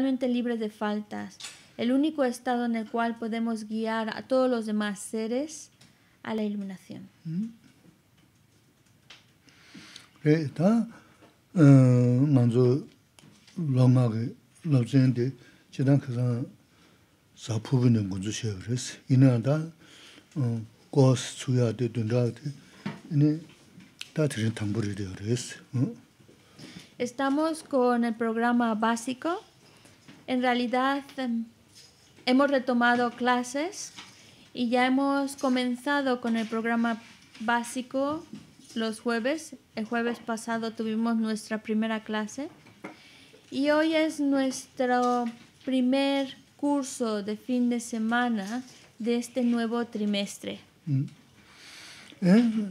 totalmente libre de faltas, el único estado en el cual podemos guiar a todos los demás seres a la iluminación. Estamos con el programa básico. En realidad em, hemos retomado clases y ya hemos comenzado con el programa básico los jueves. El jueves pasado tuvimos nuestra primera clase y hoy es nuestro primer curso de fin de semana de este nuevo trimestre. Eh,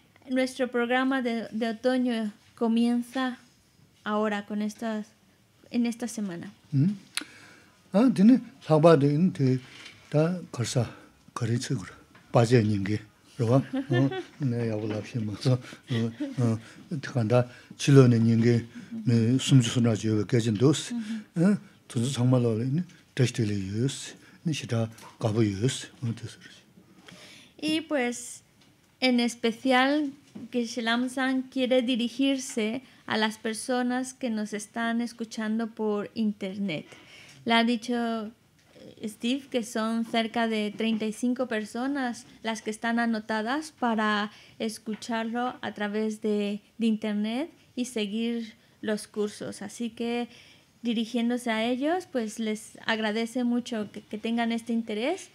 Nuestro programa de, de otoño comienza ahora con estas, en esta semana. Ah, tiene sábado Y pues en especial que Shelam-san quiere dirigirse a las personas que nos están escuchando por internet. Le ha dicho eh, Steve que son cerca de 35 personas las que están anotadas para escucharlo a través de, de internet y seguir los cursos. Así que dirigiéndose a ellos, pues les agradece mucho que, que tengan este interés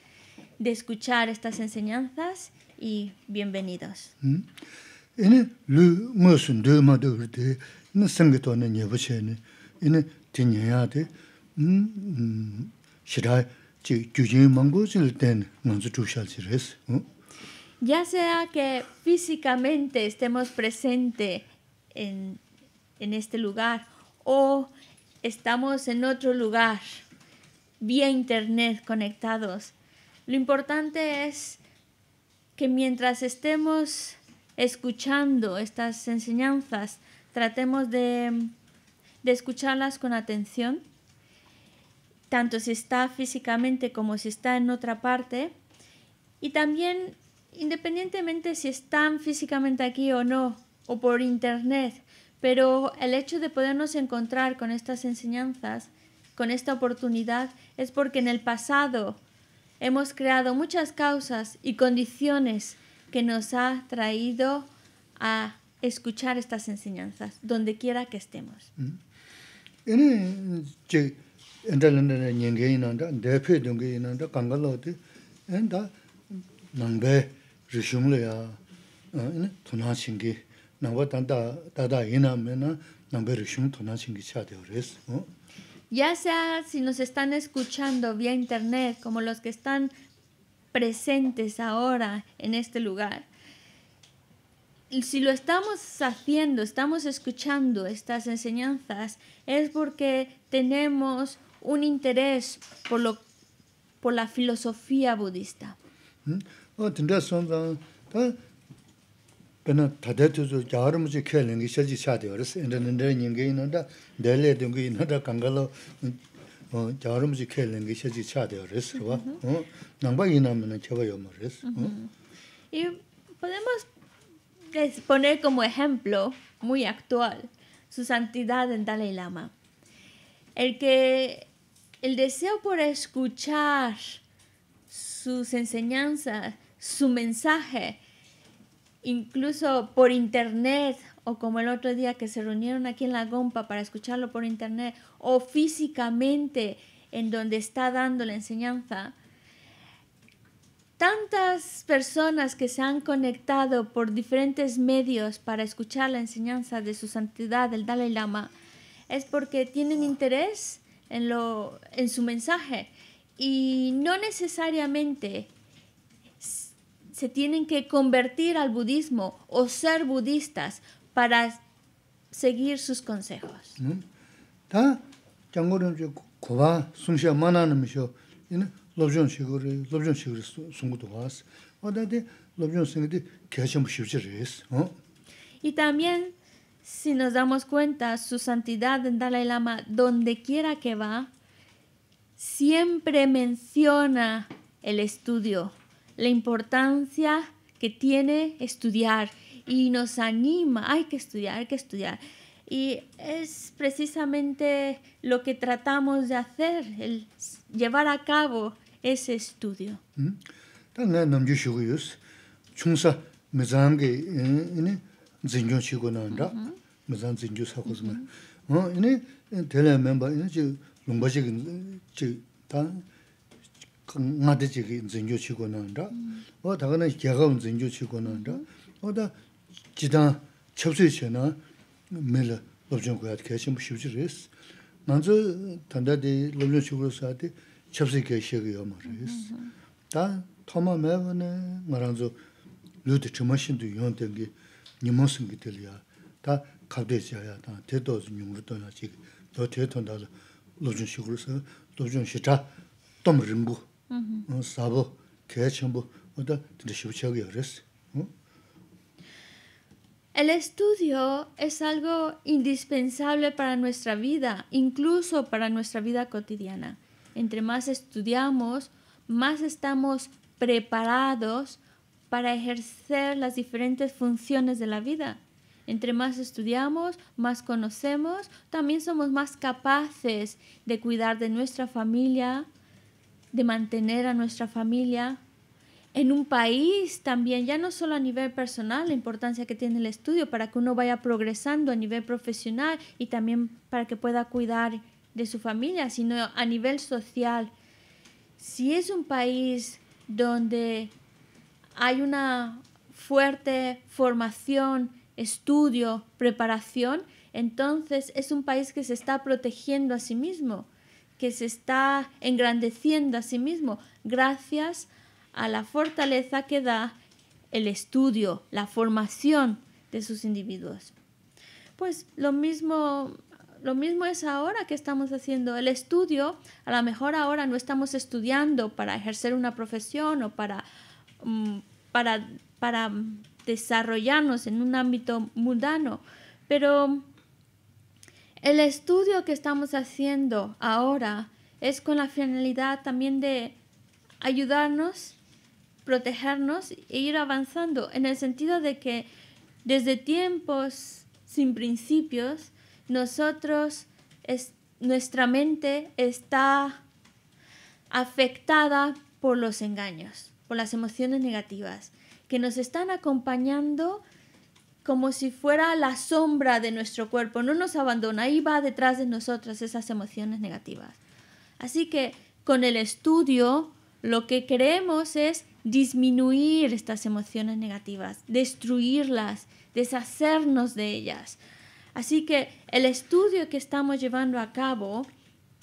de escuchar estas enseñanzas y bienvenidos. Ya. Ya sea que físicamente estemos presentes en, en este lugar o estamos en otro lugar vía internet conectados, lo importante es que mientras estemos escuchando estas enseñanzas, tratemos de, de escucharlas con atención, tanto si está físicamente como si está en otra parte, y también independientemente si están físicamente aquí o no, o por internet, pero el hecho de podernos encontrar con estas enseñanzas, con esta oportunidad, es porque en el pasado hemos creado muchas causas y condiciones que nos ha traído a escuchar estas enseñanzas, donde quiera que estemos. Ya sea si nos están escuchando vía internet, como los que están presentes ahora en este lugar, si lo estamos haciendo, estamos escuchando estas enseñanzas, es porque tenemos un interés por, lo, por la filosofía budista. 응? 어 근데 선자 다 그나 다대도 자르무지 켈링 게 셔지 차대요 그랬어 엔데는데 닝게 있는데 내래 동게 있는데 강가로 어 자르무지 켈링 게 셔지 차대요 그랬어 어 남바 이나면은 쳐봐요 그랬어 어 Y podemos des- poner como ejemplo muy actual su santidad en Dalai Lama. El que el deseo por escuchar sus enseñanzas, su mensaje, incluso por internet o como el otro día que se reunieron aquí en la Gompa para escucharlo por internet o físicamente en donde está dando la enseñanza, tantas personas que se han conectado por diferentes medios para escuchar la enseñanza de su santidad, el Dalai Lama, es porque tienen interés en, lo, en su mensaje. Y no necesariamente se tienen que convertir al budismo o ser budistas para seguir sus consejos. 다 장고는 저 고바 숨쉬어 만나는 미쇼 이는 로존 시고를 로존 시고를 숨고도 왔어. 어다데 로존 생기디 개심 쉽지레스. 어? Y también si nos damos cuenta su santidad en Dalai Lama donde quiera que va siempre menciona el estudio, la importancia que tiene estudiar y nos anima, hay que estudiar, hay que estudiar. Y es precisamente lo que tratamos de hacer, el llevar a cabo ese estudio. ngāda chīki zingyō chīko nāndā, wā tāka nā gyāgāw zingyō chīko nāndā, wā tā jitāng chabsui chī na mēla lobchōng kuyāt kaya chīmbu shibchī rīs. Nānzu tāndā dī lobchōng chīko rī sā dī chabsui kaya shēgi yō mā rīs. Tā thāma mē wā nā ngā rānzu lū tī chīmā shindu yōn tēngi nīmō sīngi tēli yā, tā kāpdē chā yā, tā tē tō zi nyōng rī tō yā chīki, tō tē tōndā lobchōng chīko rī sā, lobchōng shī chā tōm rīmbu El estudio es algo indispensable para nuestra vida, incluso para nuestra vida cotidiana. Entre más estudiamos, más estamos preparados para ejercer las diferentes funciones de la vida. Entre más estudiamos, más conocemos, también somos más capaces de cuidar de nuestra familia, de mantener a nuestra familia, en un país también, ya no solo a nivel personal, la importancia que tiene el estudio para que uno vaya progresando a nivel profesional y también para que pueda cuidar de su familia, sino a nivel social. Si es un país donde hay una fuerte formación, estudio, preparación, entonces es un país que se está protegiendo a sí mismo, que se está engrandeciendo a sí mismo gracias a la fortaleza que da el estudio, la formación de sus individuos. Pues lo mismo, lo mismo es ahora que estamos haciendo el estudio. A lo mejor ahora no estamos estudiando para ejercer una profesión o para, mm, para, para desarrollarnos en un ámbito mundano, pero el estudio que estamos haciendo ahora es con la finalidad también de ayudarnos protegernos e ir avanzando, en el sentido de que desde tiempos sin principios, nosotros, es, nuestra mente está afectada por los engaños, por las emociones negativas, que nos están acompañando como si fuera la sombra de nuestro cuerpo, no nos abandona, ahí va detrás de nosotras esas emociones negativas. Así que con el estudio lo que queremos es disminuir estas emociones negativas, destruirlas, deshacernos de ellas. Así que el estudio que estamos llevando a cabo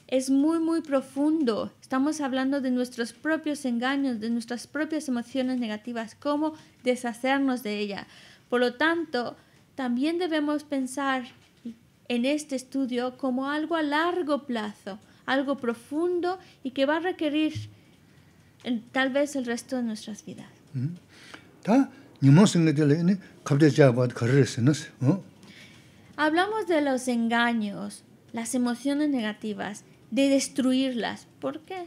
es muy, muy profundo. Estamos hablando de nuestros propios engaños, de nuestras propias emociones negativas, cómo deshacernos de ellas. Por lo tanto, también debemos pensar en este estudio como algo a largo plazo, algo profundo y que va a requerir tal vez el resto de nuestras vidas. Hablamos de los engaños, las emociones negativas, de destruirlas. ¿Por qué?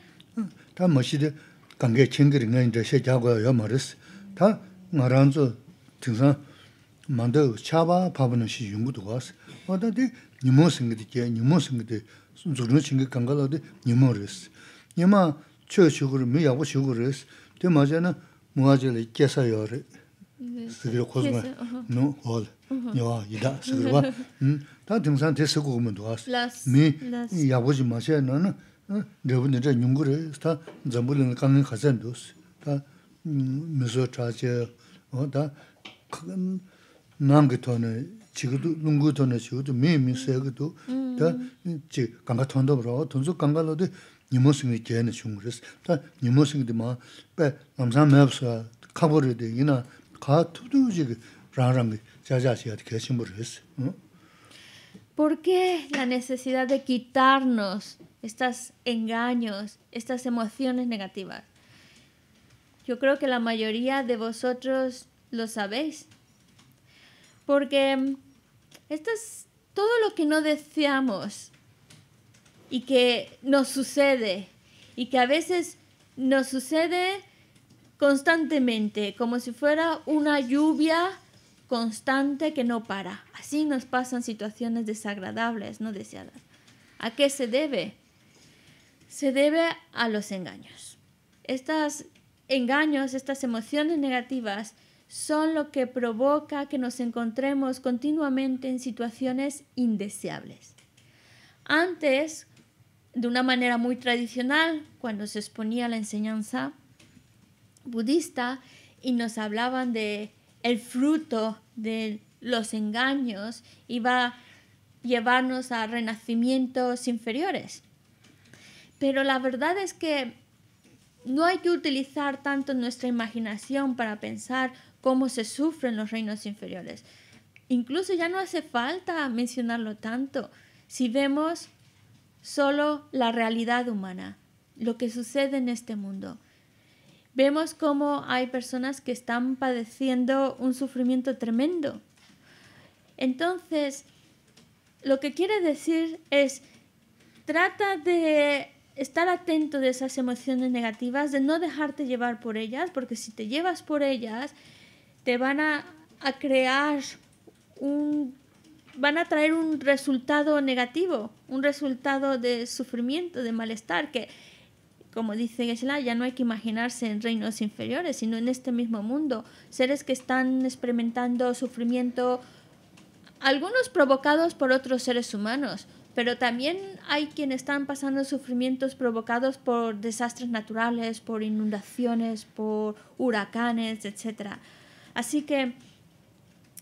만더 차바 바브는시 용부도 와스 어다디 니모 생기게 니모 생기데 조르는 친구 간가라데 니모르스 니마 최식으로 미야고 식으로스 데 맞아나 무아젤이 깨사요레 그리고 고스마. 노 홀. 요 이다. 그리고 음다 등산 됐고 오면 도와스 미 야보지 마셔 너는 여러분들 이제 용구를 다 잠불은 가는 가산도스 다 미소 차제 어다 그건 Chiga di kachin bures. ¿Por qué la necesidad de quitarnos estos engaños, estas emociones negativas? Yo creo que la mayoría de vosotros lo sabéis. Porque mm, esto es todo lo que no deseamos y que nos sucede y que a veces nos sucede constantemente, como si fuera una lluvia constante que no para. Así nos pasan situaciones desagradables, no deseadas. ¿A qué se debe? Se debe a los engaños. Estos engaños, estas emociones negativas, son lo que provoca que nos encontremos continuamente en situaciones indeseables. Antes, de una manera muy tradicional, cuando se exponía la enseñanza budista y nos hablaban de el fruto de los engaños, iba a llevarnos a renacimientos inferiores. Pero la verdad es que no hay que utilizar tanto nuestra imaginación para pensar cómo se sufren los reinos inferiores. Incluso ya no hace falta mencionarlo tanto si vemos solo la realidad humana, lo que sucede en este mundo. Vemos cómo hay personas que están padeciendo un sufrimiento tremendo. Entonces, lo que quiere decir es, trata de estar atento de esas emociones negativas, de no dejarte llevar por ellas, porque si te llevas por ellas, te van a, crear un van a traer un resultado negativo, un resultado de sufrimiento, de malestar, que, como dice Geshe-la, ya no hay que imaginarse en reinos inferiores, sino en este mismo mundo. Seres que están experimentando sufrimiento, algunos provocados por otros seres humanos, pero también hay quienes están pasando sufrimientos provocados por desastres naturales, por inundaciones, por huracanes, etc. Así que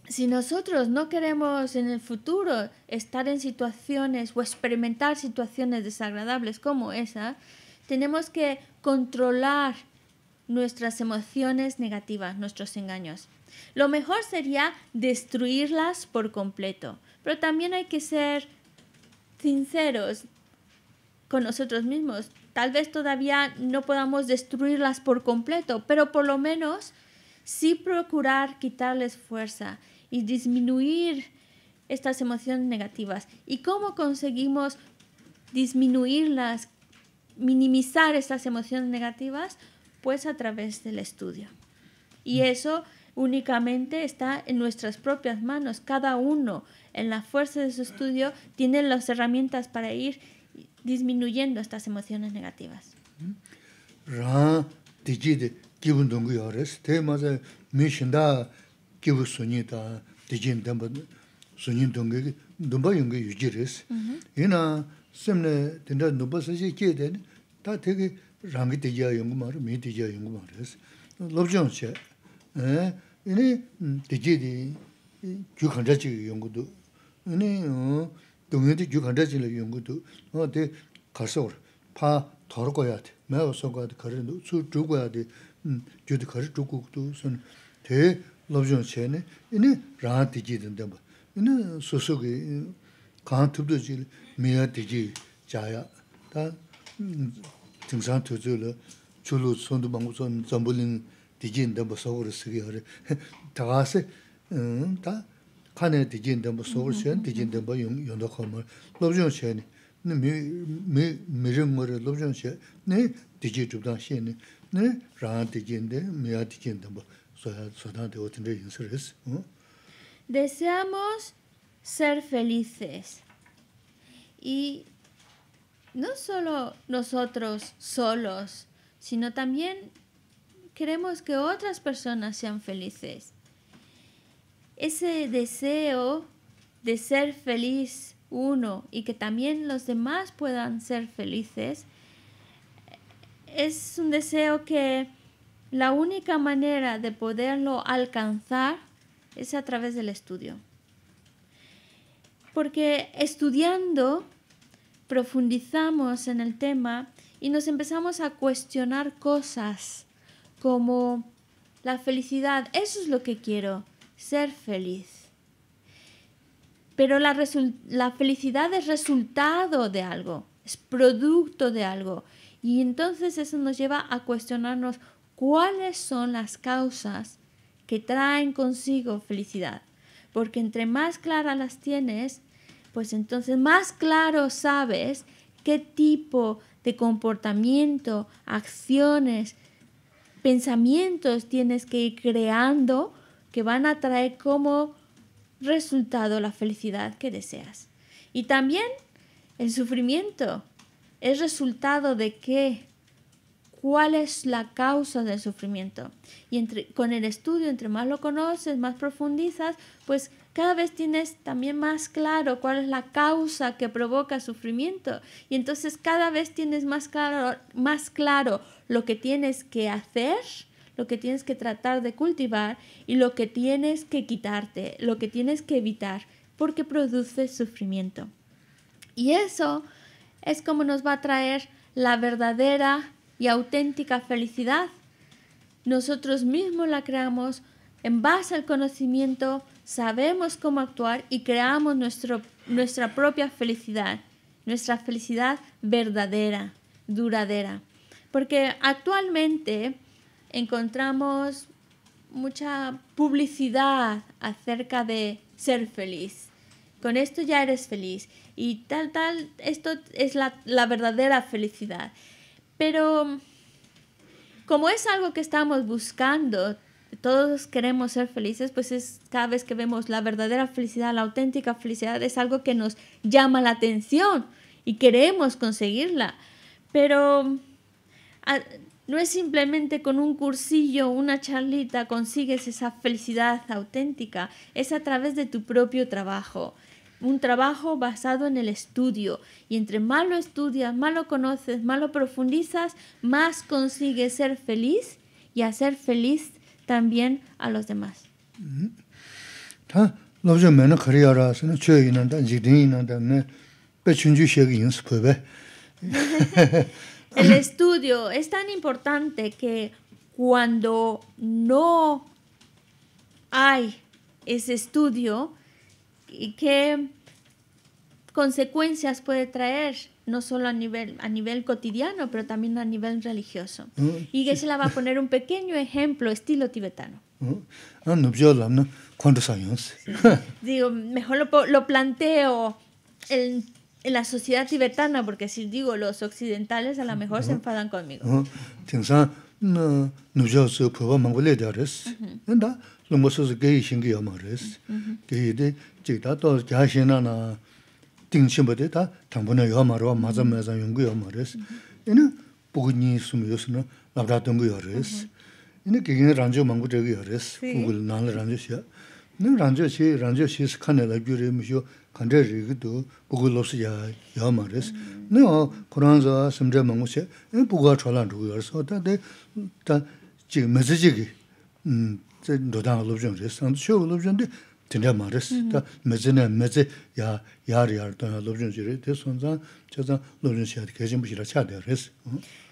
si nosotros no queremos en el futuro estar en situaciones o experimentar situaciones desagradables como esa, tenemos que controlar nuestras emociones negativas, nuestros engaños. Lo mejor sería destruirlas por completo, pero también hay que ser sinceros con nosotros mismos. Tal vez todavía no podamos destruirlas por completo, pero por lo menos sí procurar quitarles fuerza y disminuir estas emociones negativas. ¿Y cómo conseguimos disminuirlas, minimizar estas emociones negativas? Pues a través del estudio. Y mm. eso únicamente está en nuestras propias manos. Cada uno en la fuerza de su estudio tiene las herramientas para ir disminuyendo estas emociones negativas. Ra diji de kibun dungu yores, te maza mi shinda kibu sunyi ta diji damba sunyi dungu dumba yungu yuji res. Ina semne dinda dumba saji kiye de, ta tegi rangi diji ya yungu maru, mi diji ya yungu maru res. Lobzhong che, ini diji di gyu khanja chi yungu du, 아니 어 동네도 주 간다지를 연구도 어데 가서 파 더러 거야 돼. 매우 속아도 거리도 수 주고 돼. 음 주도 거리 주고도 손대 로전 쳇네. 이니 라티지든데 뭐. 이니 소소게 간투도 지 미야 되지 자야. 다 등산 투주를 줄로 손도 방고 손 전 gyudu kari chukukdu sun te lobzhon che ne ini rana digi dindamba ini susugi kaan tibdo jili miya digi jaya ta tingsan tuzu la chulu sundu bangu sun zambulin digi dindamba sogor sigi hori tagasi ta kane digi dindamba sogor shen digi dindamba yondo khamar lobzhon che ne mi rinmari lobzhon che ne digi chubdan she ne 네 라한 디진데 미야 디진 덴버 소야 소다데 오튼데 인서스 어 Deseamos ser felices. Y no solo nosotros solos, sino también queremos que otras personas sean felices. ese deseo de ser feliz uno y que también los demás puedan ser felices, es un deseo que la única manera de poderlo alcanzar es a través del estudio. Porque estudiando profundizamos en el tema y nos empezamos a cuestionar cosas como la felicidad. Eso es lo que quiero, ser feliz. Pero la, la felicidad es resultado de algo, es producto de algo. Y entonces eso nos lleva a cuestionarnos cuáles son las causas que traen consigo felicidad. Porque entre más claras las tienes, pues entonces más claro sabes qué tipo de comportamiento, acciones, pensamientos tienes que ir creando que van a traer como resultado la felicidad que deseas. Y también el sufrimiento es resultado de qué, cuál es la causa del sufrimiento. Y entre, con el estudio, entre más lo conoces, más profundizas, pues cada vez tienes también más claro cuál es la causa que provoca sufrimiento. Y entonces cada vez tienes más claro, más claro lo que tienes que hacer, lo que tienes que tratar de cultivar y lo que tienes que quitarte, lo que tienes que evitar, porque produce sufrimiento. Y eso es como nos va a traer la verdadera y auténtica felicidad. Nosotros mismos la creamos en base al conocimiento, sabemos cómo actuar y creamos nuestra propia felicidad, nuestra felicidad verdadera, duradera. Porque actualmente encontramos mucha publicidad acerca de ser feliz. Con esto ya eres feliz. Y tal, tal, esto es la, verdadera felicidad. Pero como es algo que estamos buscando, todos queremos ser felices, pues es cada vez que vemos la verdadera felicidad, la auténtica felicidad, es algo que nos llama la atención y queremos conseguirla. Pero no es simplemente con un cursillo, una charlita, consigues esa felicidad auténtica, es a través de tu propio trabajo un trabajo basado en el estudio. Y entre más lo estudias, más lo conoces, más lo profundizas, más consigues ser feliz y hacer feliz también a los demás. El estudio es tan importante que cuando no hay ese estudio, qué consecuencias puede traer no solo a nivel, a nivel cotidiano, pero también a nivel religioso. Mm, y que se la va a poner un pequeño ejemplo estilo tibetano. Mm. Ah, digo, mejor lo, lo planteo en, en, la sociedad tibetana, porque si digo los occidentales, a lo mejor se enfadan conmigo. nōmo sōsō gēyī shīngi yō mō rēs. Gēyī dē chīk tā tō gyā shīnā nā tīng shīmba dē tā tāngbō nā yō mā rō, mā zā mā zā yōngu yō mō rēs. Yīnā bōgu nī sūm yō sū nā lāb rā tōngu yō rēs. Yīnā gēyī rāngyō māngu dē gī yō rēs, bōgu nā lā rāngyō shīyā. Nā rāngyō shī, rāngyō shī sī kāne lā gyū rē mī shio kāndē rī gī tō bōgu lō sī yā yō mā rēs. Nā yō Kurāng zā sīm māngu shī, yīnā bōgu wā chō lā rū yō rēs. Tā dē tā chī mē sī chī gī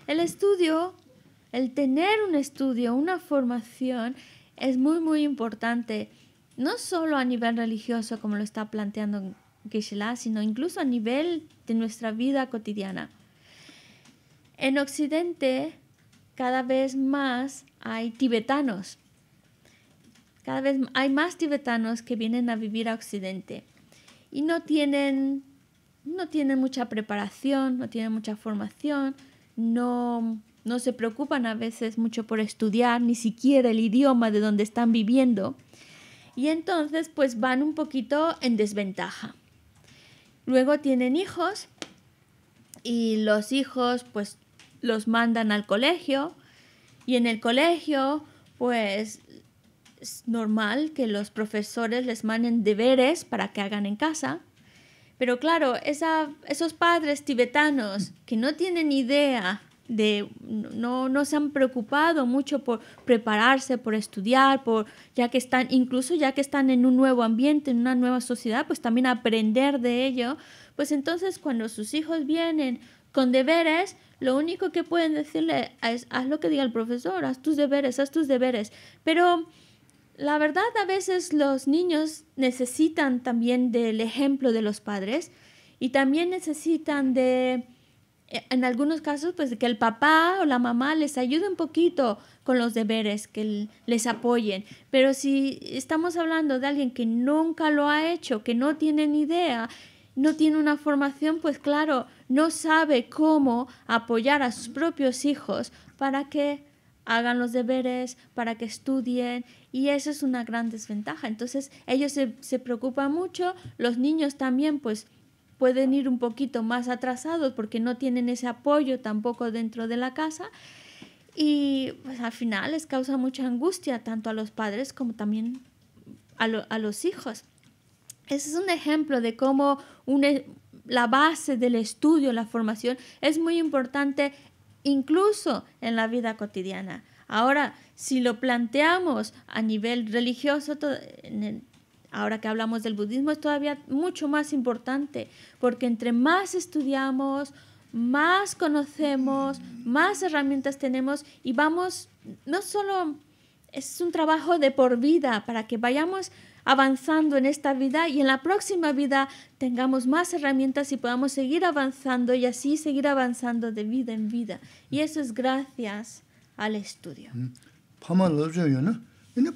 El estudio, el tener un estudio, una formación, es muy, muy importante, no solo a nivel religioso, como lo está planteando geshe sino incluso a nivel de nuestra vida cotidiana. En Occidente, cada vez más hay tibetanos cada vez hay más tibetanos que vienen a vivir a Occidente y no tienen, no tienen mucha preparación, no tienen mucha formación, no, no se preocupan a veces mucho por estudiar ni siquiera el idioma de donde están viviendo y entonces pues van un poquito en desventaja. Luego tienen hijos y los hijos pues los mandan al colegio y en el colegio pues es normal que los profesores les manden deberes para que hagan en casa. Pero claro, esos padres tibetanos que no tienen idea de no, no se han preocupado mucho por prepararse, por estudiar, por ya que están, incluso ya que están en un nuevo ambiente, en una nueva sociedad, pues también aprender de ello. Pues entonces cuando sus hijos vienen con deberes, lo único que pueden decirle es haz lo que diga el profesor, haz tus deberes, haz tus deberes. Pero la verdad a veces los niños necesitan también del ejemplo de los padres y también necesitan de eh, en algunos casos, pues que el papá o la mamá les ayude un poquito con los deberes, que les apoyen. Pero si estamos hablando de alguien que nunca lo ha hecho, que no tiene ni idea, no tiene una formación, pues claro, no sabe cómo apoyar a sus propios hijos para que hagan los deberes, para que estudien, y eso es una gran desventaja. Entonces ellos se, se preocupan mucho, los niños también, pues pueden ir un poquito más atrasados porque no tienen ese apoyo tampoco dentro de la casa y pues al final les causa mucha angustia tanto a los padres como también a, a los hijos. Ese es un ejemplo de cómo e, la base del estudio, la formación, es muy importante incluso en la vida cotidiana. Ahora, si lo planteamos a nivel religioso, ahora que hablamos del budismo, es todavía mucho más importante, porque entre más estudiamos, más conocemos, más herramientas tenemos y vamos, no solo es un trabajo de por vida, para que vayamos avanzando en esta vida y en la próxima vida tengamos más herramientas y podamos seguir avanzando y así seguir avanzando de vida en vida. Y eso es gracias al estudio. Mm. ene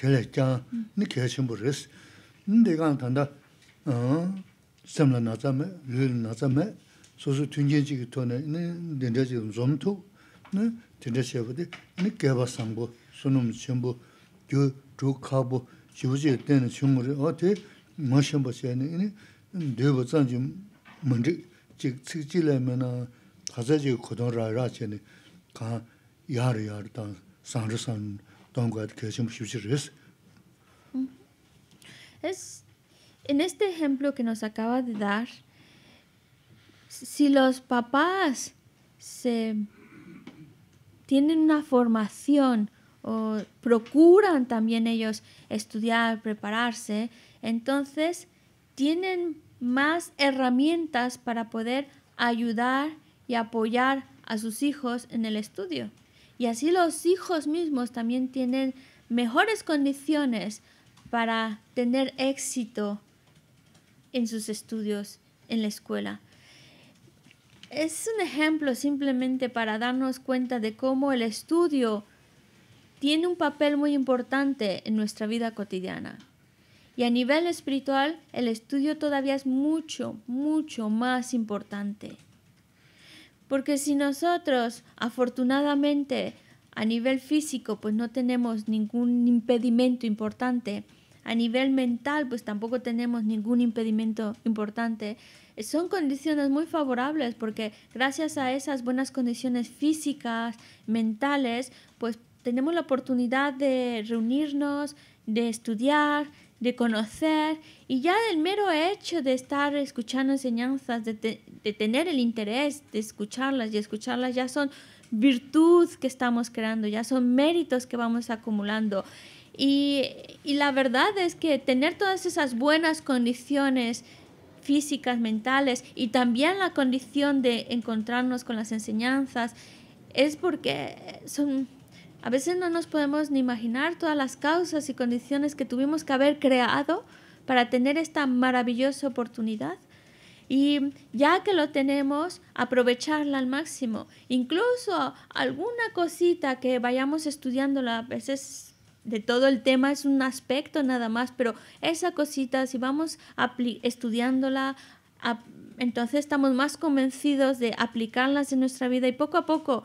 tēlē kiāng, nī kē shīmbu rēs. Nī kāng tāndā sēmla nācā mē, lūla nācā mē, sōsū tūngiñ chī kī tō nē, nī dēndē chī zōm tū, nī dēndē chī yabadī, nī kē bā sāmbu, sūnum shīmbu, gyū, chū kābu, shivu chī tēnē shīmbu rē, o tē mā shīmbu chī yā nī, dē bā tsāng chī mandrī, chī cik chī lē mē nā, khāsā chī kōtōng rā rā chī nī, kāng yā rā yā rā tāng, sāng rā sāng Es, en este ejemplo que nos acaba de dar, si los papás se tienen una formación o procuran también ellos estudiar, prepararse, entonces tienen más herramientas para poder ayudar y apoyar a sus hijos en el estudio. Y así los hijos mismos también tienen mejores condiciones para tener éxito en sus estudios en la escuela. Es un ejemplo simplemente para darnos cuenta de cómo el estudio tiene un papel muy importante en nuestra vida cotidiana. Y a nivel espiritual, el estudio todavía es mucho, mucho más importante. Porque si nosotros, afortunadamente, a nivel físico, pues no tenemos ningún impedimento importante, a nivel mental, pues tampoco tenemos ningún impedimento importante, son condiciones muy favorables porque gracias a esas buenas condiciones físicas, mentales, pues tenemos la oportunidad de reunirnos, de estudiar, de conocer y ya del mero hecho de estar escuchando enseñanzas, de, tener el interés de escucharlas y escucharlas ya son virtud que estamos creando, ya son méritos que vamos acumulando. Y, y la verdad es que tener todas esas buenas condiciones físicas, mentales y también la condición de encontrarnos con las enseñanzas es porque son a veces no nos podemos ni imaginar todas las causas y condiciones que tuvimos que haber creado para tener esta maravillosa oportunidad. Y ya que lo tenemos, aprovecharla al máximo. Incluso alguna cosita que vayamos estudiando, a veces de todo el tema es un aspecto nada más, pero esa cosita, si vamos estudiándola, entonces estamos más convencidos de aplicarlas en nuestra vida y poco a poco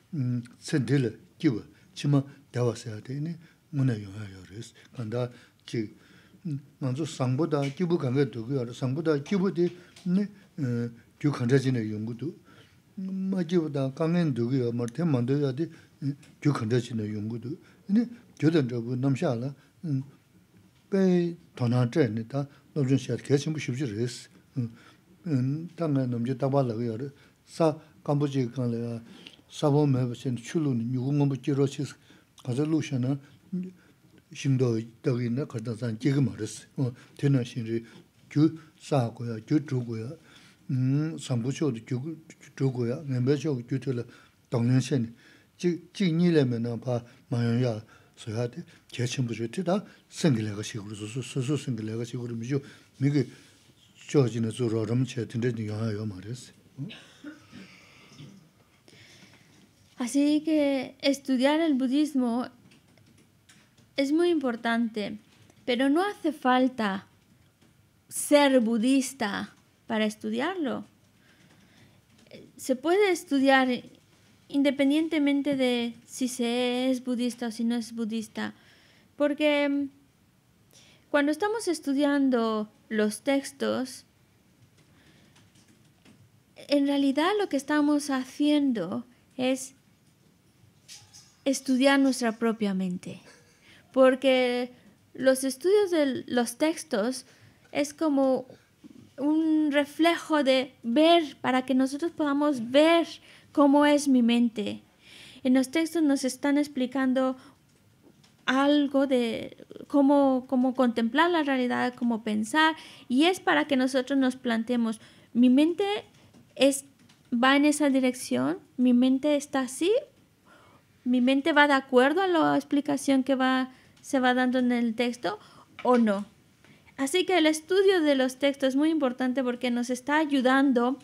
sendil kiwa chima dawa sayate ini muna yuwa yoris. Kanda chi nanzu sangbo da kibu kanga dugu yara, sangbo da kibu di gyu kanda jina yungu du. Ma kibu da kangen dugu yara, mar ten mando yara di gyu kanda jina yungu du. Ini gyu dan drabu namsha ala bay tona zayani da nabzun shayat kaya chimbu shibji res. Ta nga namji tabwa lagu yara, sa kambuji kanga yara 사보 매버신 출루는 유공부 지로시 가서 루션은 심도 있다고 있나 가다산 지금 알았어. 어 되는 신이 규 사고야 규 주고야 음 삼부쇼도 규 주고야 멤버쇼 규들 당년신 지 지니려면은 봐 마연야 소야 돼 개침부 주티다 생글레가 식으로 소소 생글레가 식으로 미죠 미게 저지는 저러름 채튼데 영화요 말했어. Así que estudiar el budismo es muy importante, pero no hace falta ser budista para estudiarlo. Se puede estudiar independientemente de si se es budista o si no es budista, porque cuando estamos estudiando los textos, en realidad lo que estamos haciendo es estudiar nuestra propia mente, porque los estudios de los textos es como un reflejo de ver, para que nosotros podamos ver cómo es mi mente. En los textos nos están explicando algo de cómo, cómo contemplar la realidad, cómo pensar, y es para que nosotros nos planteemos, mi mente es, va en esa dirección, mi mente está así, mi mente va de acuerdo a la explicación que va, se va dando en el texto o no. Así que el estudio de los textos es muy importante porque nos está ayudando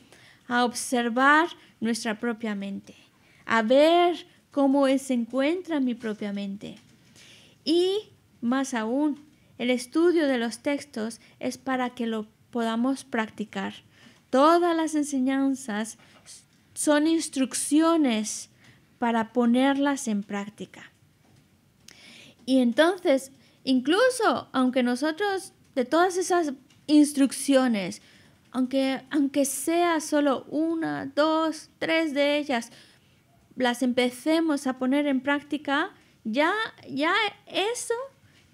a observar nuestra propia mente, a ver cómo se encuentra mi propia mente. Y más aún, el estudio de los textos es para que lo podamos practicar. Todas las enseñanzas son instrucciones para ponerlas en práctica. Y entonces, incluso aunque nosotros de todas esas instrucciones, aunque, aunque sea solo una, dos, tres de ellas, las empecemos a poner en práctica, ya, ya eso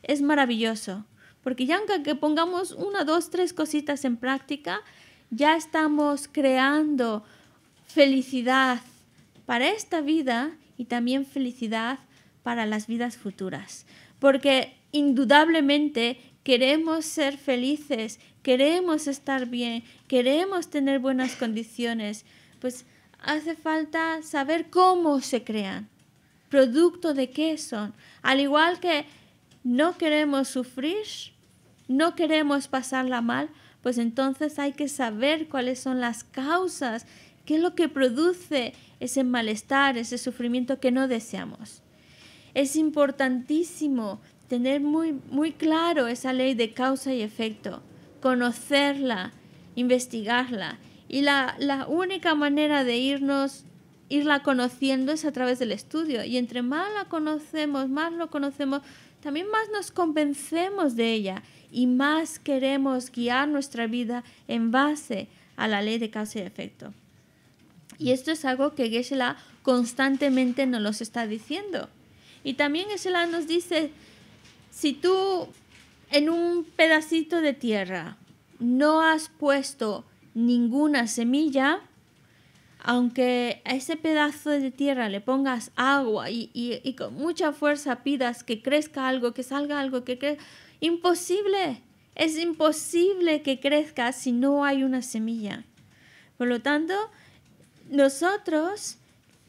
es maravilloso. Porque ya aunque pongamos una, dos, tres cositas en práctica, ya estamos creando felicidad para esta vida y también felicidad para las vidas futuras. Porque indudablemente queremos ser felices, queremos estar bien, queremos tener buenas condiciones, pues hace falta saber cómo se crean, producto de qué son. Al igual que no queremos sufrir, no queremos pasarla mal, pues entonces hay que saber cuáles son las causas, qué es lo que produce ese malestar, ese sufrimiento que no deseamos. Es importantísimo tener muy, muy claro esa ley de causa y efecto, conocerla, investigarla. Y la, la única manera de irnos, irla conociendo es a través del estudio. Y entre más la conocemos, más lo conocemos, también más nos convencemos de ella y más queremos guiar nuestra vida en base a la ley de causa y efecto. Y esto es algo que geshe constantemente nos lo está diciendo. Y también geshe nos dice, si tú en un pedacito de tierra no has puesto ninguna semilla, aunque a ese pedazo de tierra le pongas agua y, con mucha fuerza pidas que crezca algo, que salga algo, que crezca, imposible, es imposible que crezca si no hay una semilla. Por lo tanto, nosotros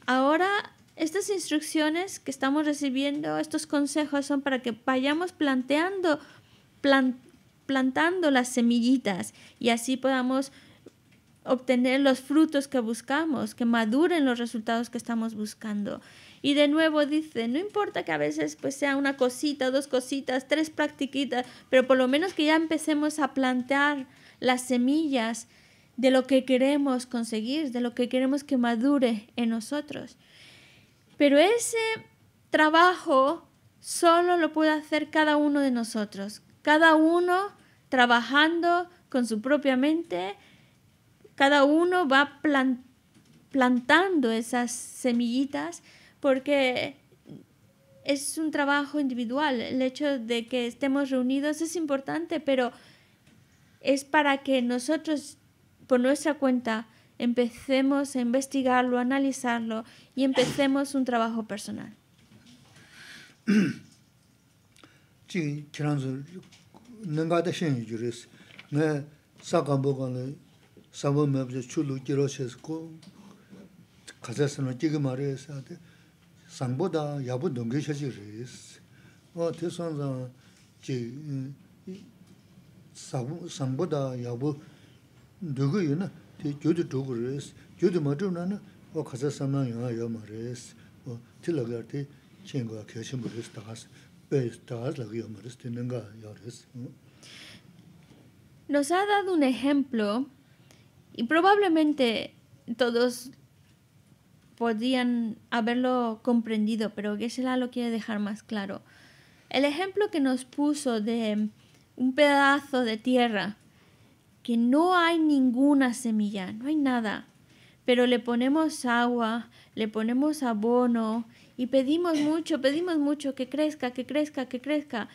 ahora estas instrucciones que estamos recibiendo, estos consejos son para que vayamos planteando, plantando las semillitas y así podamos obtener los frutos que buscamos, que maduren los resultados que estamos buscando. Y de nuevo dice, no importa que a veces pues sea una cosita, dos cositas, tres practiquitas, pero por lo menos que ya empecemos a plantear las semillas de lo que queremos conseguir, de lo que queremos que madure en nosotros. Pero ese trabajo solo lo puede hacer cada uno de nosotros, cada uno trabajando con su propia mente, cada uno va plantando esas semillitas porque es un trabajo individual. El hecho de que estemos reunidos es importante, pero es para que nosotros, por nuestra cuenta, empecemos a investigarlo, a analizarlo y empecemos un trabajo personal. Nos ha dado un ejemplo Y probablemente todos podrían haberlo comprendido, pero Geshe-la lo quiere dejar más claro. El ejemplo que nos puso de un pedazo de tierra, que no hay ninguna semilla, no hay nada, pero le ponemos agua, le ponemos abono y pedimos mucho, pedimos mucho que crezca, que crezca, que crezca.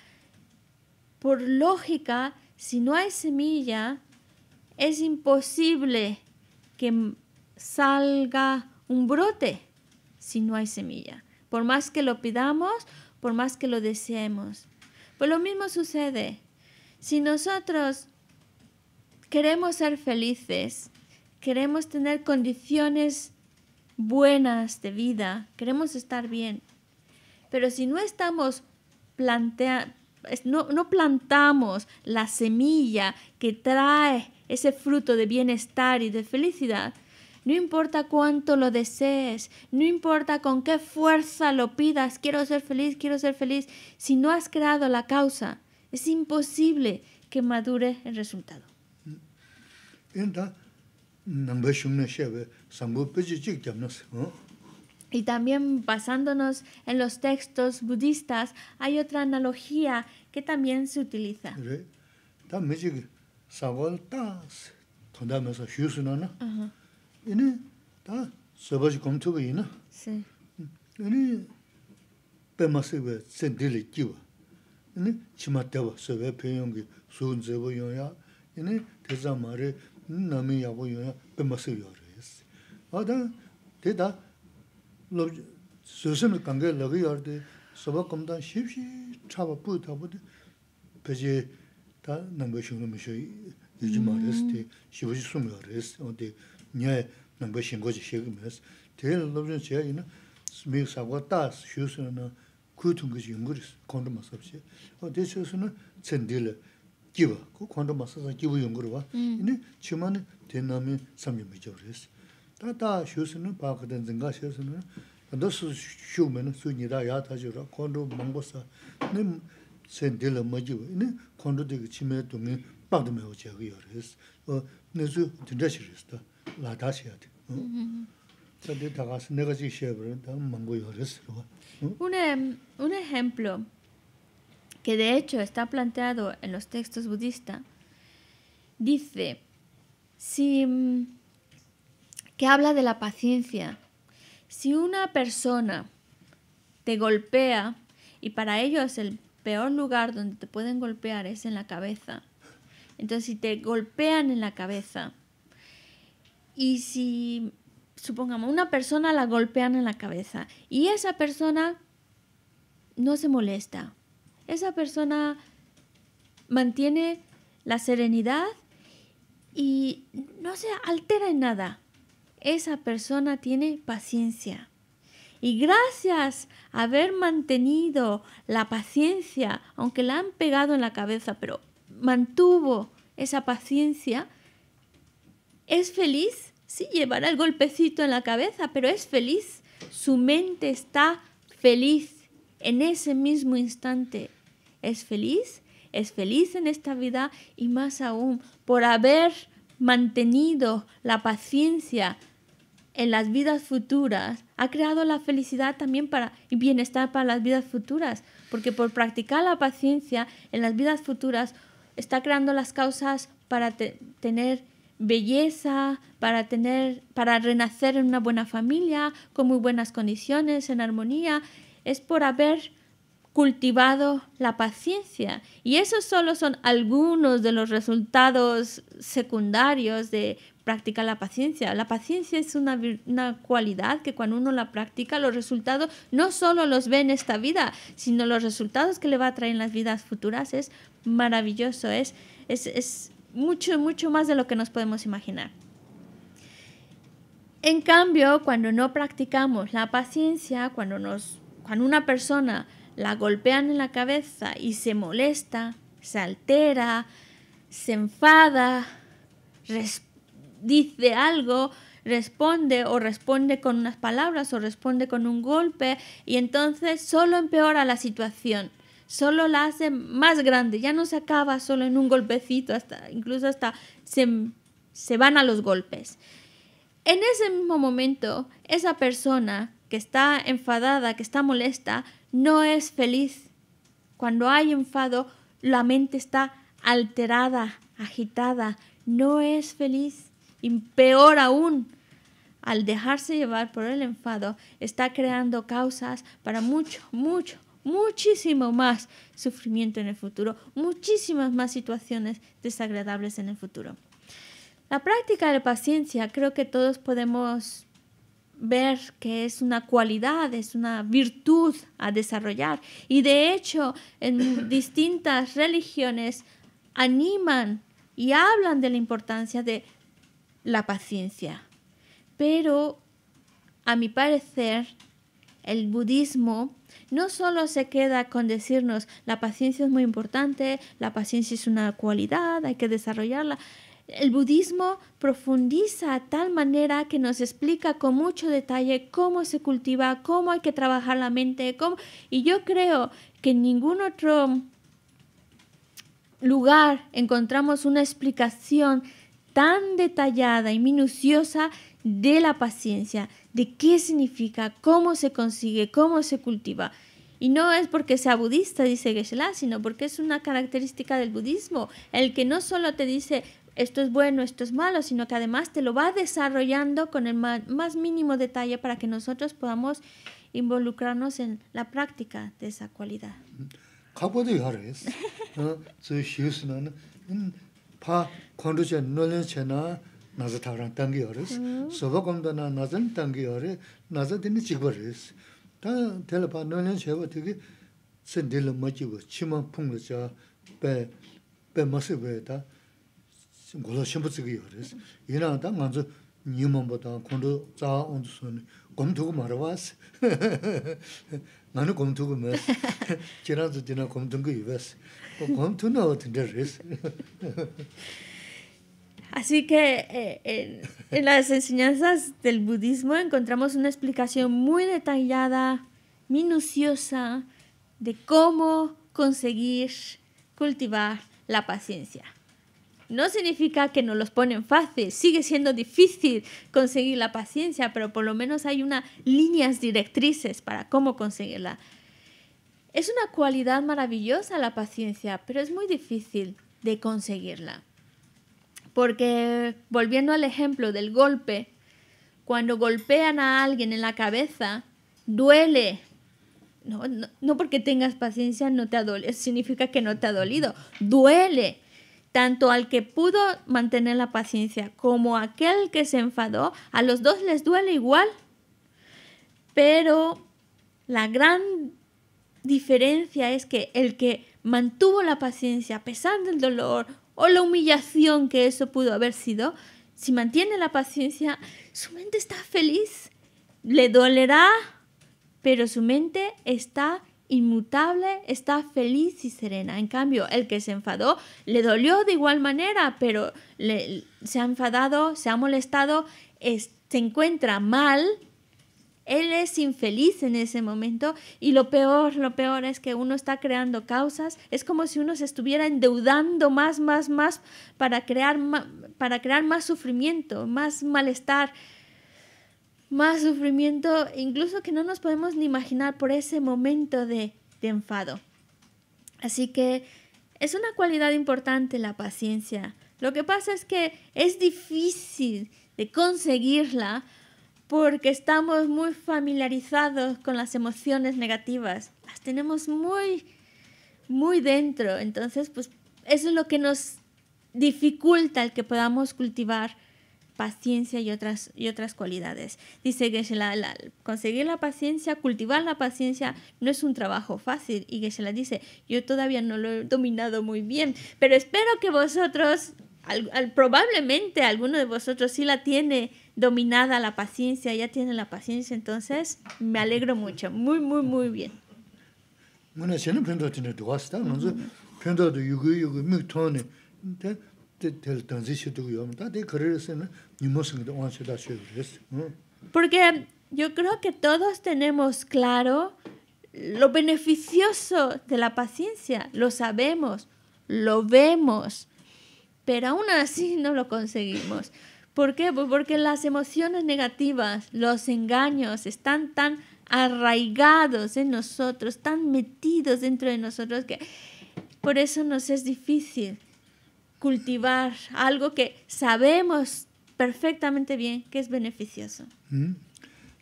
Por lógica, si no hay semilla, es imposible que salga un brote si no hay semilla. Por más que lo pidamos, por más que lo deseemos. Pues lo mismo sucede. Si nosotros queremos ser felices, queremos tener condiciones buenas de vida, queremos estar bien, pero si no estamos no plantamos la semilla que trae ese fruto de bienestar y de felicidad, no importa cuánto lo desees, no importa con qué fuerza lo pidas, quiero ser feliz, quiero ser feliz, si no has creado la causa, es imposible que madure el resultado. Y también basándonos en los textos budistas, hay otra analogía que también se utiliza. sāwāl tā tōndā nāmi yābu yuwa pima sī yuwa rēs. Ādā, tē tā, sūsīm kāngē lagī yuwa rē, sōba kumdā shībshī chāba pū tābu tē, pēchē tā nāmbā shīngu mīshō yujī mā rēs, tē shībshī sūm yuwa rēs, tē nyā nāmbā shīngu jī shīgī mēs. Tē lōbchān chē yī na, mī sābgā tā shūsī na kū tūngi jī yungu rēs, kōndu mā sābshī. Tē shūsī na cendī lē, 고 다 쇼스는 쿠퉁 그 연구를 건도 맞 없이 어 대처서는 전딜 기부 그 건도 맞서서 기부 연구를 봐 이제 주만에 대남이 삼점이 저랬어 다다 쇼스는 바거든 증가 쇼스는 너스 쇼면은 수니다 야타지라 건도 망고사 네 sen dila ma jiwa, ine kondo digi chime dungi bagda mewa jaga yoris, o nizu dindashi ris da, la da siya di. Tadi dagas nega zi siya bari, da mango yoris. Un ejemplo que de hecho está planteado en los textos budistas, dice, si, que habla de la paciencia. Si una persona te golpea, y para ellos el peor lugar donde te pueden golpear es en la cabeza. Entonces, si te golpean en la cabeza y si, supongamos, una persona la golpean en la cabeza y esa persona no se molesta, esa persona mantiene la serenidad y no se altera en nada. Esa persona tiene paciencia. Y gracias a haber mantenido la paciencia, aunque la han pegado en la cabeza, pero mantuvo esa paciencia, ¿Es feliz? Sí, llevará el golpecito en la cabeza, pero es feliz. Su mente está feliz en ese mismo instante. ¿Es feliz? Es feliz en esta vida y más aún por haber mantenido la paciencia en las vidas futuras, ha creado la felicidad también para y bienestar para las vidas futuras, porque por practicar la paciencia en las vidas futuras está creando las causas para tener belleza, para tener para renacer en una buena familia, con muy buenas condiciones, en armonía, es por haber cultivado la paciencia. Y esos solo son algunos de los resultados secundarios de practicar la paciencia. La paciencia es una, una, cualidad que cuando uno la practica, los resultados no solo los ve en esta vida, sino los resultados que le va a traer en las vidas futuras es maravilloso, es, es, es mucho, mucho más de lo que nos podemos imaginar. En cambio, cuando no practicamos la paciencia, cuando, nos, cuando una persona la golpean en la cabeza y se molesta, se altera, se enfada, dice algo, responde o responde con unas palabras o responde con un golpe y entonces solo empeora la situación, solo la hace más grande, ya no se acaba solo en un golpecito, hasta, incluso hasta se, se van a los golpes. En ese mismo momento, esa persona que está enfadada, que está molesta, no es feliz. Cuando hay enfado, la mente está alterada, agitada, no es feliz. Y peor aún, al dejarse llevar por el enfado, está creando causas para mucho, mucho, muchísimo más sufrimiento en el futuro, muchísimas más situaciones desagradables en el futuro. La práctica de paciencia creo que todos podemos ver que es una cualidad, es una virtud a desarrollar. Y de hecho, en distintas religiones animan y hablan de la importancia de la paciencia. Pero, a mi parecer, el budismo no solo se queda con decirnos la paciencia es muy importante, la paciencia es una cualidad, hay que desarrollarla el budismo profundiza a tal manera que nos explica con mucho detalle cómo se cultiva, cómo hay que trabajar la mente, cómo... y yo creo que en ningún otro lugar encontramos una explicación tan detallada y minuciosa de la paciencia, de qué significa, cómo se consigue, cómo se cultiva. Y no es porque sea budista, dice Geshe-la, sino porque es una característica del budismo, el que no solo te dice esto es bueno, esto es malo, sino que además te lo va desarrollando con el más mínimo detalle para que nosotros podamos involucrarnos en la práctica de esa cualidad. 고소 심부지기 요레스 이나다 먼저 니몬보다 콘도 자 온도선 검두고 말아와스 나는 검두고 뭐 지나도 지나 검둔 이베스 검투나 어떤데 레스 Así que eh, en, en las enseñanzas del budismo encontramos una explicación muy detallada, minuciosa, de cómo conseguir cultivar la paciencia no significa que nos los ponen fácil, sigue siendo difícil conseguir la paciencia, pero por lo menos hay unas líneas directrices para cómo conseguirla. Es una cualidad maravillosa la paciencia, pero es muy difícil de conseguirla. Porque volviendo al ejemplo del golpe, cuando golpean a alguien en la cabeza, duele. No, no, porque tengas paciencia no te ha significa que no te ha dolido. Duele tanto al que pudo mantener la paciencia como aquel que se enfadó, a los dos les duele igual. Pero la gran diferencia es que el que mantuvo la paciencia a pesar del dolor o la humillación que eso pudo haber sido, si mantiene la paciencia, su mente está feliz. Le dolerá, pero su mente está inmutable está feliz y serena. En cambio, el que se enfadó le dolió de igual manera, pero se ha enfadado, se ha molestado, se encuentra mal, él es infeliz en ese momento y lo peor, lo peor es que uno está creando causas, es como si uno se estuviera endeudando más, más, más para crear, para crear más sufrimiento, más malestar más sufrimiento, incluso que no nos podemos ni imaginar por ese momento de, enfado. Así que es una cualidad importante la paciencia. Lo que pasa es que es difícil de conseguirla porque estamos muy familiarizados con las emociones negativas. Las tenemos muy, muy dentro. Entonces, pues eso es lo que nos dificulta el que podamos cultivar paciencia y otras, y otras cualidades. Dice que la, conseguir la paciencia, cultivar la paciencia no es un trabajo fácil y que se la dice, yo todavía no lo he dominado muy bien, pero espero que vosotros, probablemente alguno de vosotros sí la tiene dominada la paciencia, ya tiene la paciencia, entonces me alegro mucho, muy, muy, muy bien. Bueno, porque yo creo que todos tenemos claro lo beneficioso de la paciencia, lo sabemos, lo vemos, pero aún así no lo conseguimos. ¿Por qué? Pues porque las emociones negativas, los engaños están tan arraigados en nosotros, tan metidos dentro de nosotros que por eso nos es difícil cultivar algo que sabemos perfectamente bien que es beneficioso.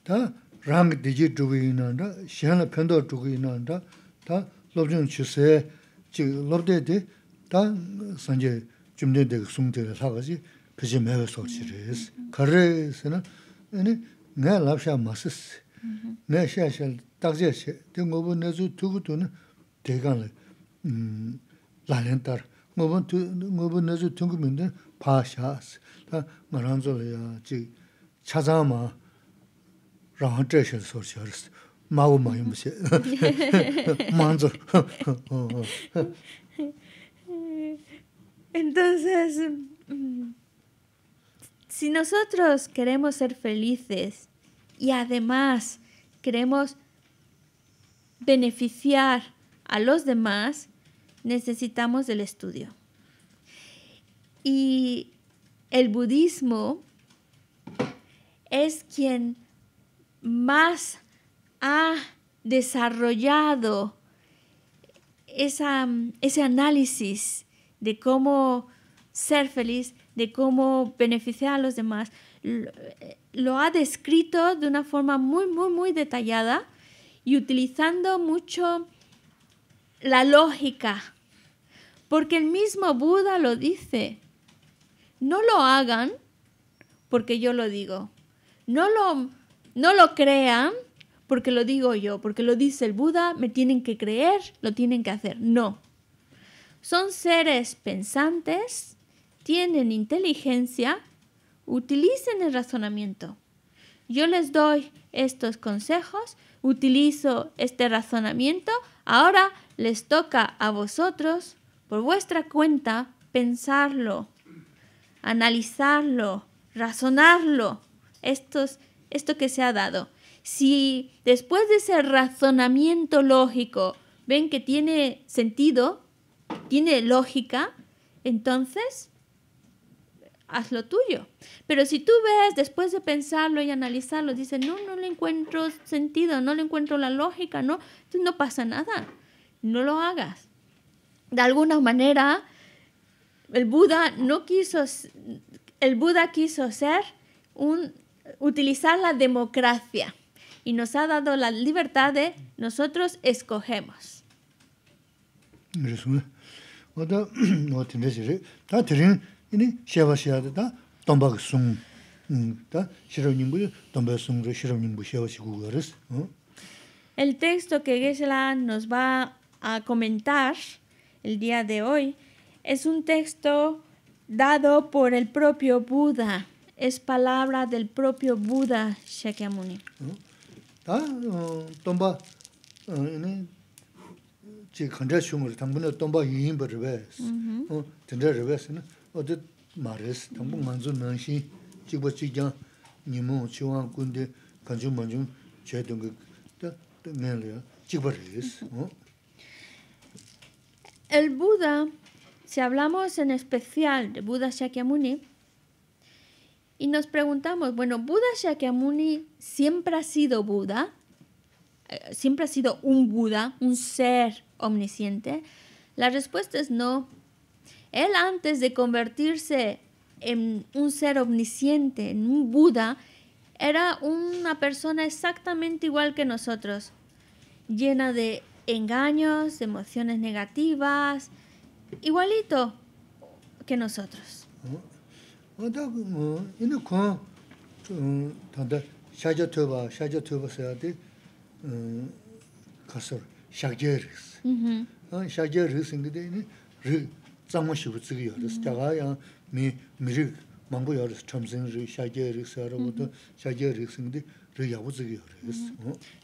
Ta rang de ji tu wi na da xian la pen do tu wi na da ta lo jun chu se ji lo de de ta san je jum de de sung de la ga ji pe ji me so chi re s ka re se na ne ne la sha ma se ne sha sha ta je se de ngo bu ne zu tu bu tu ne de ga le la len tar ngōpa nāzu tūngu mīndi pā shās. Tā ngā rāndzō lī yā jī chāzā mā rāngā chē shē sō shē rīs. Mā shē. Māndzō. Entonces, si nosotros queremos ser felices y además queremos beneficiar a los demás, necesitamos del estudio. Y el budismo es quien más ha desarrollado esa, ese análisis de cómo ser feliz, de cómo beneficiar a los demás. Lo ha descrito de una forma muy, muy, muy detallada y utilizando mucho la lógica porque el mismo Buda lo dice. No lo hagan porque yo lo digo. No lo, no lo crean porque lo digo yo, porque lo dice el Buda, me tienen que creer, lo tienen que hacer. No. Son seres pensantes, tienen inteligencia, utilicen el razonamiento. Yo les doy estos consejos, utilizo este razonamiento, ahora les toca a vosotros por vuestra cuenta pensarlo, analizarlo, razonarlo, estos, esto que se ha dado. Si después de ese razonamiento lógico ven que tiene sentido, tiene lógica, entonces haz lo tuyo. Pero si tú ves, después de pensarlo y analizarlo, dices, no, no le encuentro sentido, no le encuentro la lógica, no, entonces no pasa nada, no lo hagas de alguna manera, el Buda no quiso, el Buda quiso ser un, utilizar la democracia y nos ha dado la libertad de nosotros escogemos. El texto que geshe nos va a comentar el día de hoy, es un texto dado por el propio Buda. Es palabra del propio Buda Shakyamuni. tomba tomba el Buda, si hablamos en especial de Buda Shakyamuni, y nos preguntamos, bueno, ¿Buda Shakyamuni siempre ha sido Buda? Eh, ¿Siempre ha sido un Buda, un ser omnisciente? La respuesta es no. Él antes de convertirse en un ser omnisciente, en un Buda, era una persona exactamente igual que nosotros, llena de engaños, emociones negativas, igualito que nosotros.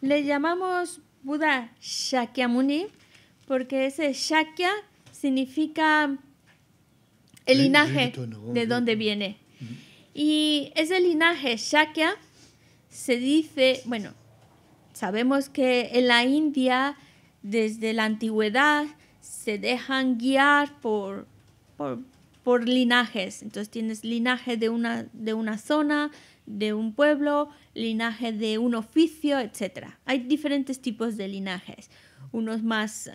Le llamamos Buda Shakyamuni porque ese Shakya significa el linaje de dónde viene. Y ese linaje Shakya se dice, bueno, sabemos que en la India desde la antigüedad se dejan guiar por, por, por linajes. Entonces tienes linaje de una, de una zona, de un pueblo, linaje de un oficio, etc. Hay diferentes tipos de linajes, unos más, eh,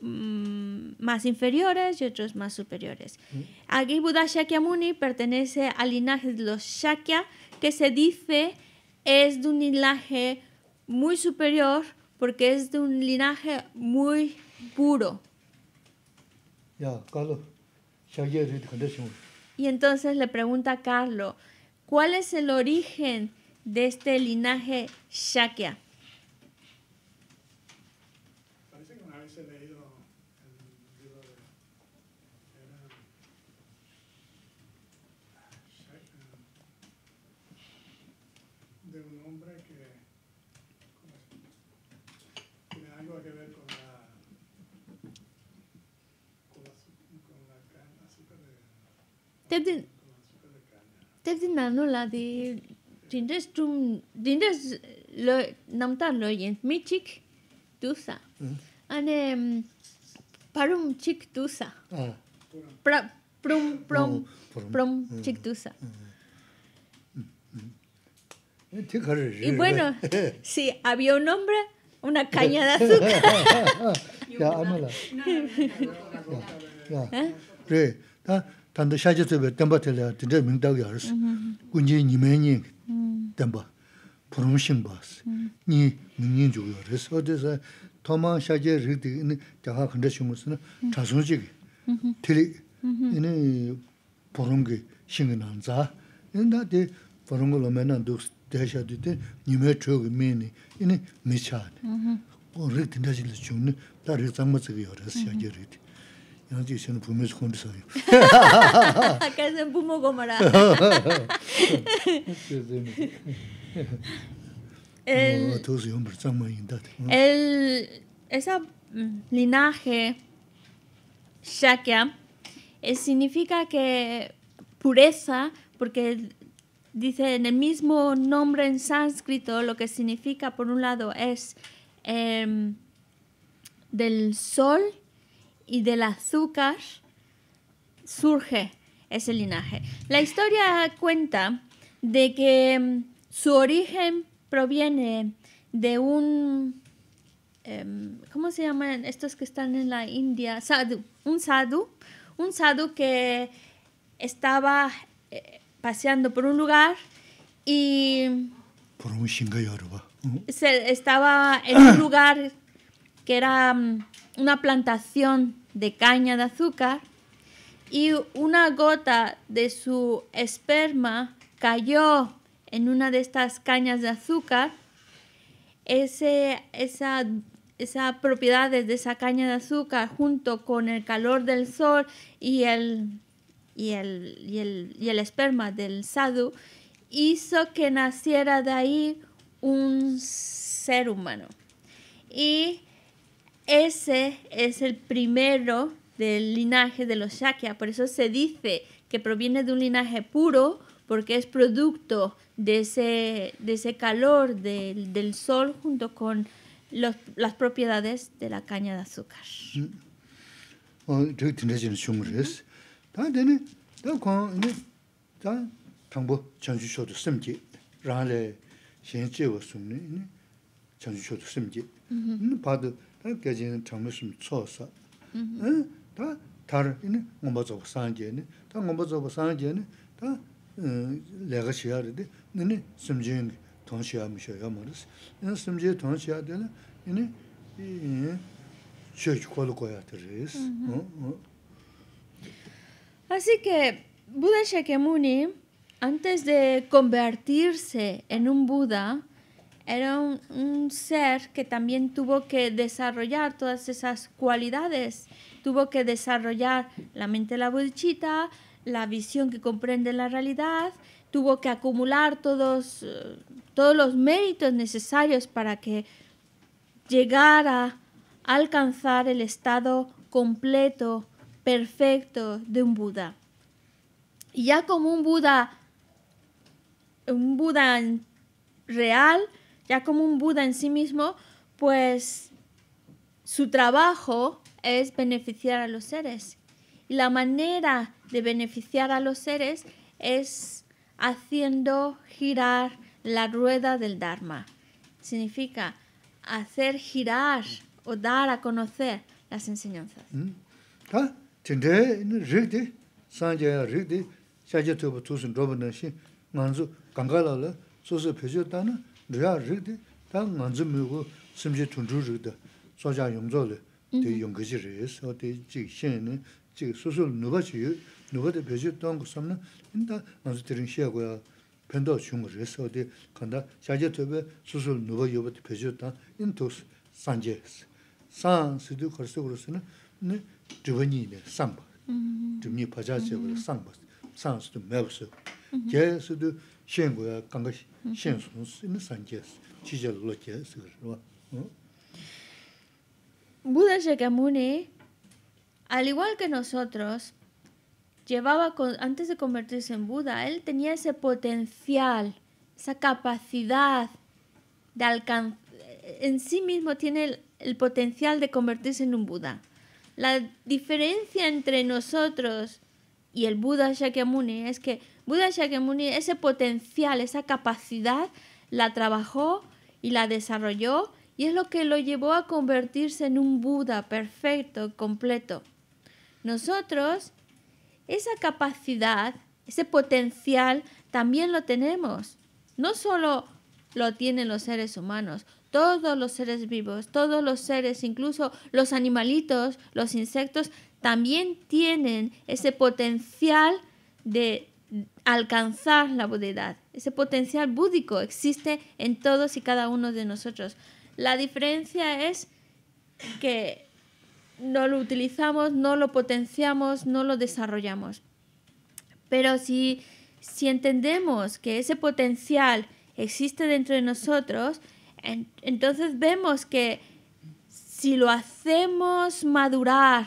mm, más inferiores y otros más superiores. Mm. Aquí Buda Shakyamuni pertenece al linaje de los Shakya, que se dice es de un linaje muy superior porque es de un linaje muy puro. Y entonces le pregunta a Carlos, ¿cuál es el origen de este linaje Shakya? Parece que una vez he leído el libro de. Era. De un hombre que. Tiene algo que ver con la. Con la, con la azúcar de. Tebdin Con la azúcar de tepsi nanu la di dindas tum dindas lo namta lo yen mi chik tusa ane parum chik tusa pra prum prom prom chik tusa y bueno sí había un hombre una caña de azúcar ya ámala ya ya 야. 그래. 다 단도 샤제트베 템바텔라 진짜 명다고 알았어. 군지 니메니 템바. 프롬싱 바스. 니 민인 주요. 그래서 어디서 토마 샤제 리디 자가 근데 shumus는 자손직. 틀리 이네 보름게 신근한자. 인다데 보름을 오면은 도 대샤드데 니메 쪽이 미니 이네 미차네. 어 리tinda질 주는 다리 장마스게 열었어 샤제리디. 양지 씨는 보면서 혼자서요. Acá es en Pumo Gomara. El, 어 도스 용벌 장마인다. el, esa mm, linaje Shakya eh, significa que pureza, porque dice en el mismo nombre en sánscrito, lo que significa por un lado es em, del sol y del azúcar surge ese linaje. La historia cuenta de que mm, su origen proviene de un, em, ¿cómo se llaman estos que están en la India? Sadhu, un sadhu, un que estaba eh, paseando por un lugar y... Por un se estaba en un lugar que era mm, una plantación de caña de azúcar y una gota de su esperma cayó en una de estas cañas de azúcar. Ese, esa, esa propiedades de esa caña de azúcar junto con el calor del sol y el, y el, y el, y el esperma del sadhu hizo que naciera de ahí un ser humano. Y ese es el primero del linaje de los Shakya, por eso se dice que proviene de un linaje puro, porque es producto de ese, de ese calor del, del sol junto con los, las propiedades de la caña de azúcar. 다 되네 다광 이제 다 당보 전주쇼도 심지 라래 현재와 숨네 이제 전주쇼도 심지 음 봐도 다 깨진 정말 좀 쳐서 응다 다른 이제 뭐 맞아 산제네 다 뭐맞아 산제네 다 내가 시야르데 너네 심지는 동시하면서야 말이스 이 심지 동시하되는 이제 이 Church cuál coya tres, ¿no? Así que Buda Shakyamuni, antes de convertirse en un Buda, era un, ser que también tuvo que desarrollar todas esas cualidades. Tuvo que desarrollar la mente de la bodhicitta, la visión que comprende la realidad, tuvo que acumular todos, eh, todos los méritos necesarios para que llegara a alcanzar el estado completo, perfecto de un Buda. Y ya como un Buda, un Buda real, ya como un Buda en sí mismo, pues su trabajo es beneficiar a los seres. Y la manera de beneficiar a los seres es haciendo girar la rueda del Dharma. Significa hacer girar o dar a conocer las enseñanzas. rīyā rīg dī, tā ngānzī mī gu simchī tūndrū rīg dā, sōchā yōngzō lī, dī mm-hmm. yōnggīchī rīs, o dī jīg xēn nī, jīg sūsū nūpa chī yu, nūpa dā bēchī tōng gu samnā, in dā ngānzī tīrīng xē gu yā pēndō chūng rīs, o dī kāndā xācā tōbē sūsū nūpa yu bā dā bēchī tāng, in tūs sāng jē rīs. Sāng sī dī khar sī gu rīs nā, nī dhīwa nī nī sāng bā, mm-hmm. dhīwa nī pachā chē gu rī sāng bā, sāng sī dī mē bā sī, mm-hmm. jē sī dī xēn gu yā kāngā xī, Buda Shakyamuni, al igual que nosotros, llevaba, con, antes de convertirse en Buda, él tenía ese potencial, esa capacidad de alcanzar, en sí mismo tiene el, el potencial de convertirse en un Buda. La diferencia entre nosotros y el Buda Shakyamuni es que Buda Shakyamuni ese potencial, esa capacidad, la trabajó y la desarrolló y es lo que lo llevó a convertirse en un Buda perfecto, completo. Nosotros, esa capacidad, ese potencial, también lo tenemos. No solo lo tienen los seres humanos, todos los seres vivos, todos los seres, incluso los animalitos, los insectos, también tienen ese potencial de alcanzar la budidad. Ese potencial búdico existe en todos y cada uno de nosotros. La diferencia es que no lo utilizamos, no lo potenciamos, no lo desarrollamos. Pero si, si entendemos que ese potencial existe dentro de nosotros, en- entonces vemos que si lo hacemos madurar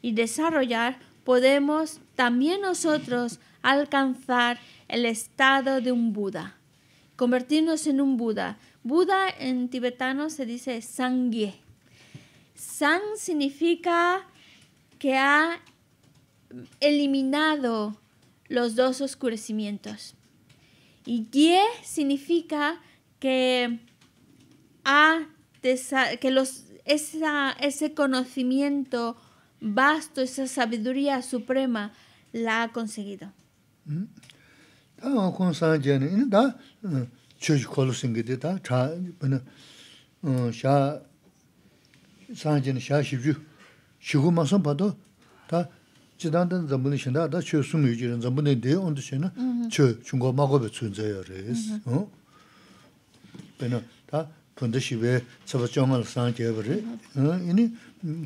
y desarrollar, podemos también nosotros alcanzar el estado de un Buda, convertirnos en un Buda. Buda en tibetano se dice Sangye. Sang significa que ha eliminado los dos oscurecimientos. Y Ye significa que, ha que los, ese conocimiento vasto, esa sabiduría suprema, la ha conseguido. 다 콘산제네 이다 추지 콜싱게다 차 뭐는 어샤 산제는 샤시주 쉬고 마서 봐도 다 지단된 전문이 신다 다 최승 유지는 전문에 대해 온도시는 저 중국 마고be 존재요 그래서 어 배는 다 본드시베 저버정을 산제버리 어 이니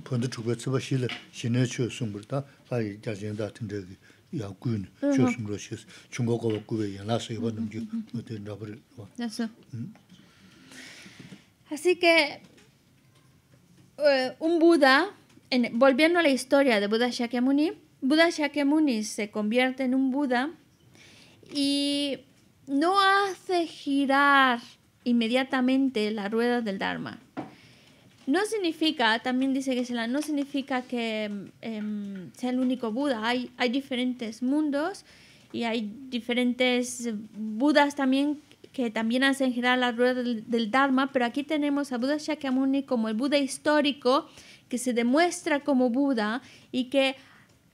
본드 주베 저버실을 신의 최승부다 가이 자진다 같은데 야군 최승으로 시 중국어 구베 연락서 이번은 좀 어떤 러버를 Eso. Así que eh, un Buda, en- volviendo a la historia de Buda Shakyamuni, Buda Shakyamuni se convierte en un Buda y no hace girar inmediatamente la rueda del Dharma. no significa, también dice que no significa que em, sea el único Buda. Hay, hay diferentes mundos y hay diferentes Budas también que también hacen girar la rueda del, del Dharma, pero aquí tenemos a Buda Shakyamuni como el Buda histórico que se demuestra como Buda y que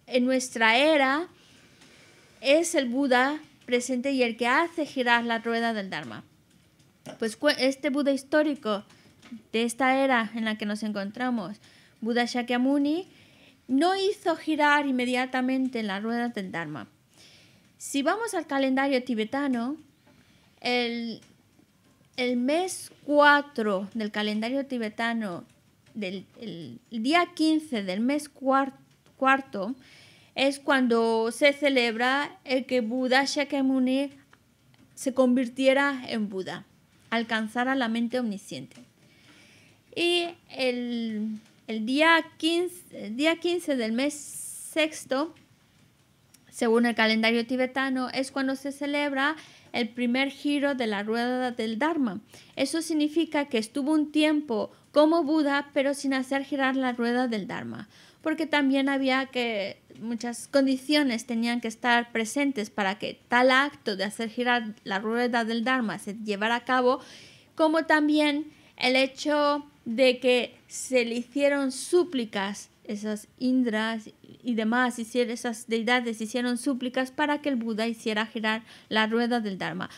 en nuestra era es el Buda presente y el que hace girar la rueda del Dharma. Pues este Buda histórico de esta era en la que nos encontramos, Buda Shakyamuni, no hizo girar inmediatamente la rueda del Dharma. Si vamos al calendario tibetano, el, mes 4 del calendario tibetano, del, el, día 15 del mes cuar- cuarto, es cuando se celebra el que Buda Shakyamuni se convirtiera en Buda, alcanzara la mente omnisciente. Y el, el día, 15, el día 15 del mes sexto, según el calendario tibetano, es cuando se celebra el primer giro de la rueda del Dharma. Eso significa que estuvo un tiempo como Buda, pero sin hacer girar la rueda del Dharma, porque también había que muchas condiciones tenían que estar presentes para que tal acto de hacer girar la rueda del Dharma se llevara a cabo, como también el hecho de que se le hicieron súplicas, esas Indras y demás, esas deidades hicieron súplicas para que el Buda hiciera girar la rueda del Dharma.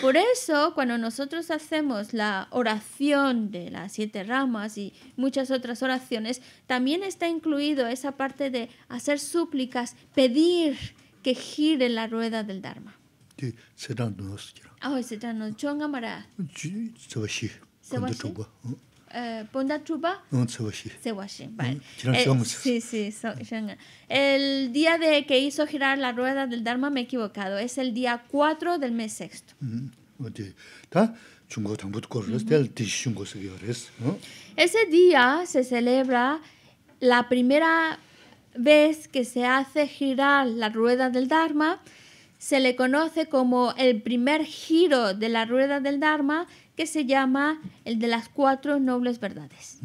Por eso, cuando nosotros hacemos la oración de las siete ramas y muchas otras oraciones, también está incluido esa parte de hacer súplicas, pedir que gire la rueda del Dharma. Sí, se eh, Ponda Chupa. No, Sewashi. Sewashi, vale. Eh, sí, sí, so, El día de que hizo girar la rueda del Dharma me he equivocado. Es el día 4 del mes sexto. Ese día se celebra la primera vez que se hace girar la rueda del Dharma se le conoce como el primer giro de la rueda del Dharma, que se llama el de las cuatro nobles verdades.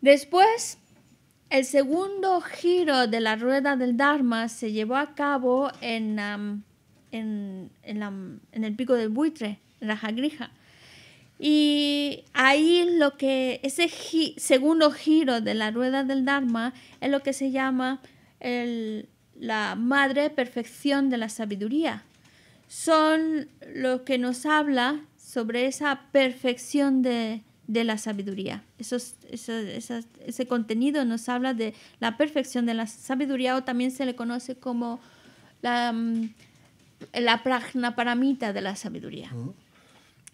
Después, el segundo giro de la rueda del Dharma se llevó a cabo en en, en la- en el pico del buitre, en la Jagrija. Y ahí lo que ese segundo giro de la rueda del Dharma es lo que se llama el- la madre perfección de la sabiduría. Son lo que nos habla sobre esa perfección de, de la sabiduría. Eso- ese contenido nos habla de la perfección de la sabiduría o también se le conoce como la, mm, la prajnaparamita de la sabiduría. Mm.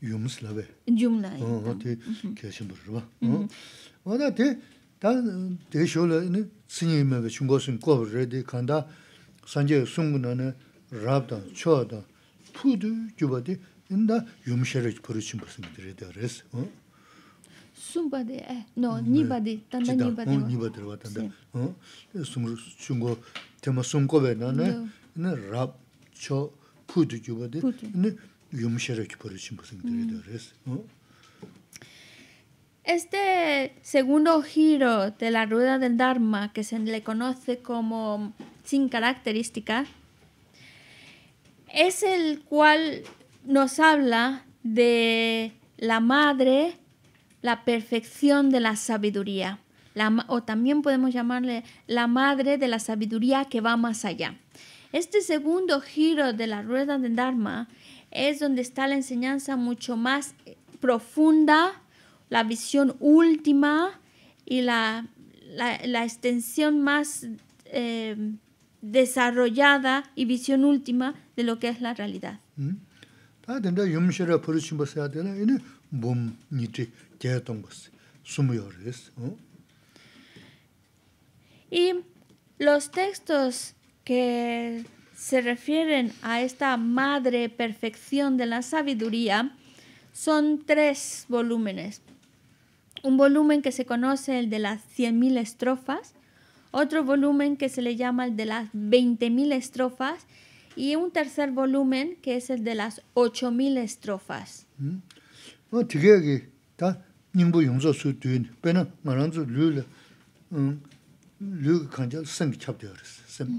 Yums la ve. Yum la. Oh, te ke shin bur ba. Oh, da te da de sho la ne sinyi me be chung go sun go re de kan da san je sung gun ne rab da cho da pu du ju ba de in da yum she re pur chin bur sin de de res. Oh. Sum ba de eh, no ni ba de tan da ni ba de. Ni ba de wa tan da. Oh. Sum chung go te ma sum go be na ne ne rab cho 푸드 주바디 푸드. 네 유무셔를 버르친 무슨 들이더레스 어 Este segundo giro de la rueda del Dharma, que se le conoce como sin característica, es el cual nos habla de la madre, la perfección de la sabiduría, la ma- o también podemos llamarle la madre de la sabiduría que va más allá. Este segundo giro de la rueda del Dharma es donde está la enseñanza mucho más profunda, la visión última y la, la, extensión más eh, desarrollada y visión última de lo que es la realidad. Y los textos que se refieren a esta madre perfección de la sabiduría son tres volúmenes. Un volumen que se conoce, el de las 100.000 estrofas, otro volumen que se le llama el de las 20.000 estrofas y un tercer volumen que es el de las 8.000 estrofas. 어 되게 다 님부 용서 수 뒤에 배는 말한지 룰 음, 룰 간절 생기 찹되어 있어. sem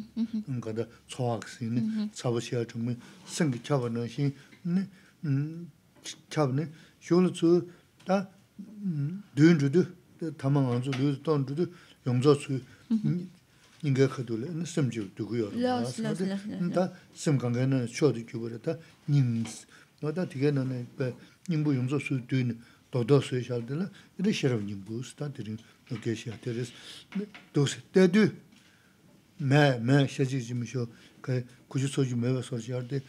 ngada tsoak si ni tsaba siya chungmi sengi chaba na xin ni chaba ni xiong tsu da duyun zhudu tama nga zu luyu tong zhudu yongzo tsu inga khadu le ni sem jiru dugu yor da sem kanga na xio du kyubu re da ning nga da tiga na pe ningbu yongzo su duyun dodo su ya de la ida shirav ningbu si da diri no ge xia teres dosi de lokeshi ateres. Doksi, tedu, me, me, shaji jimisho, kaya kuchi soji mewa soji arde,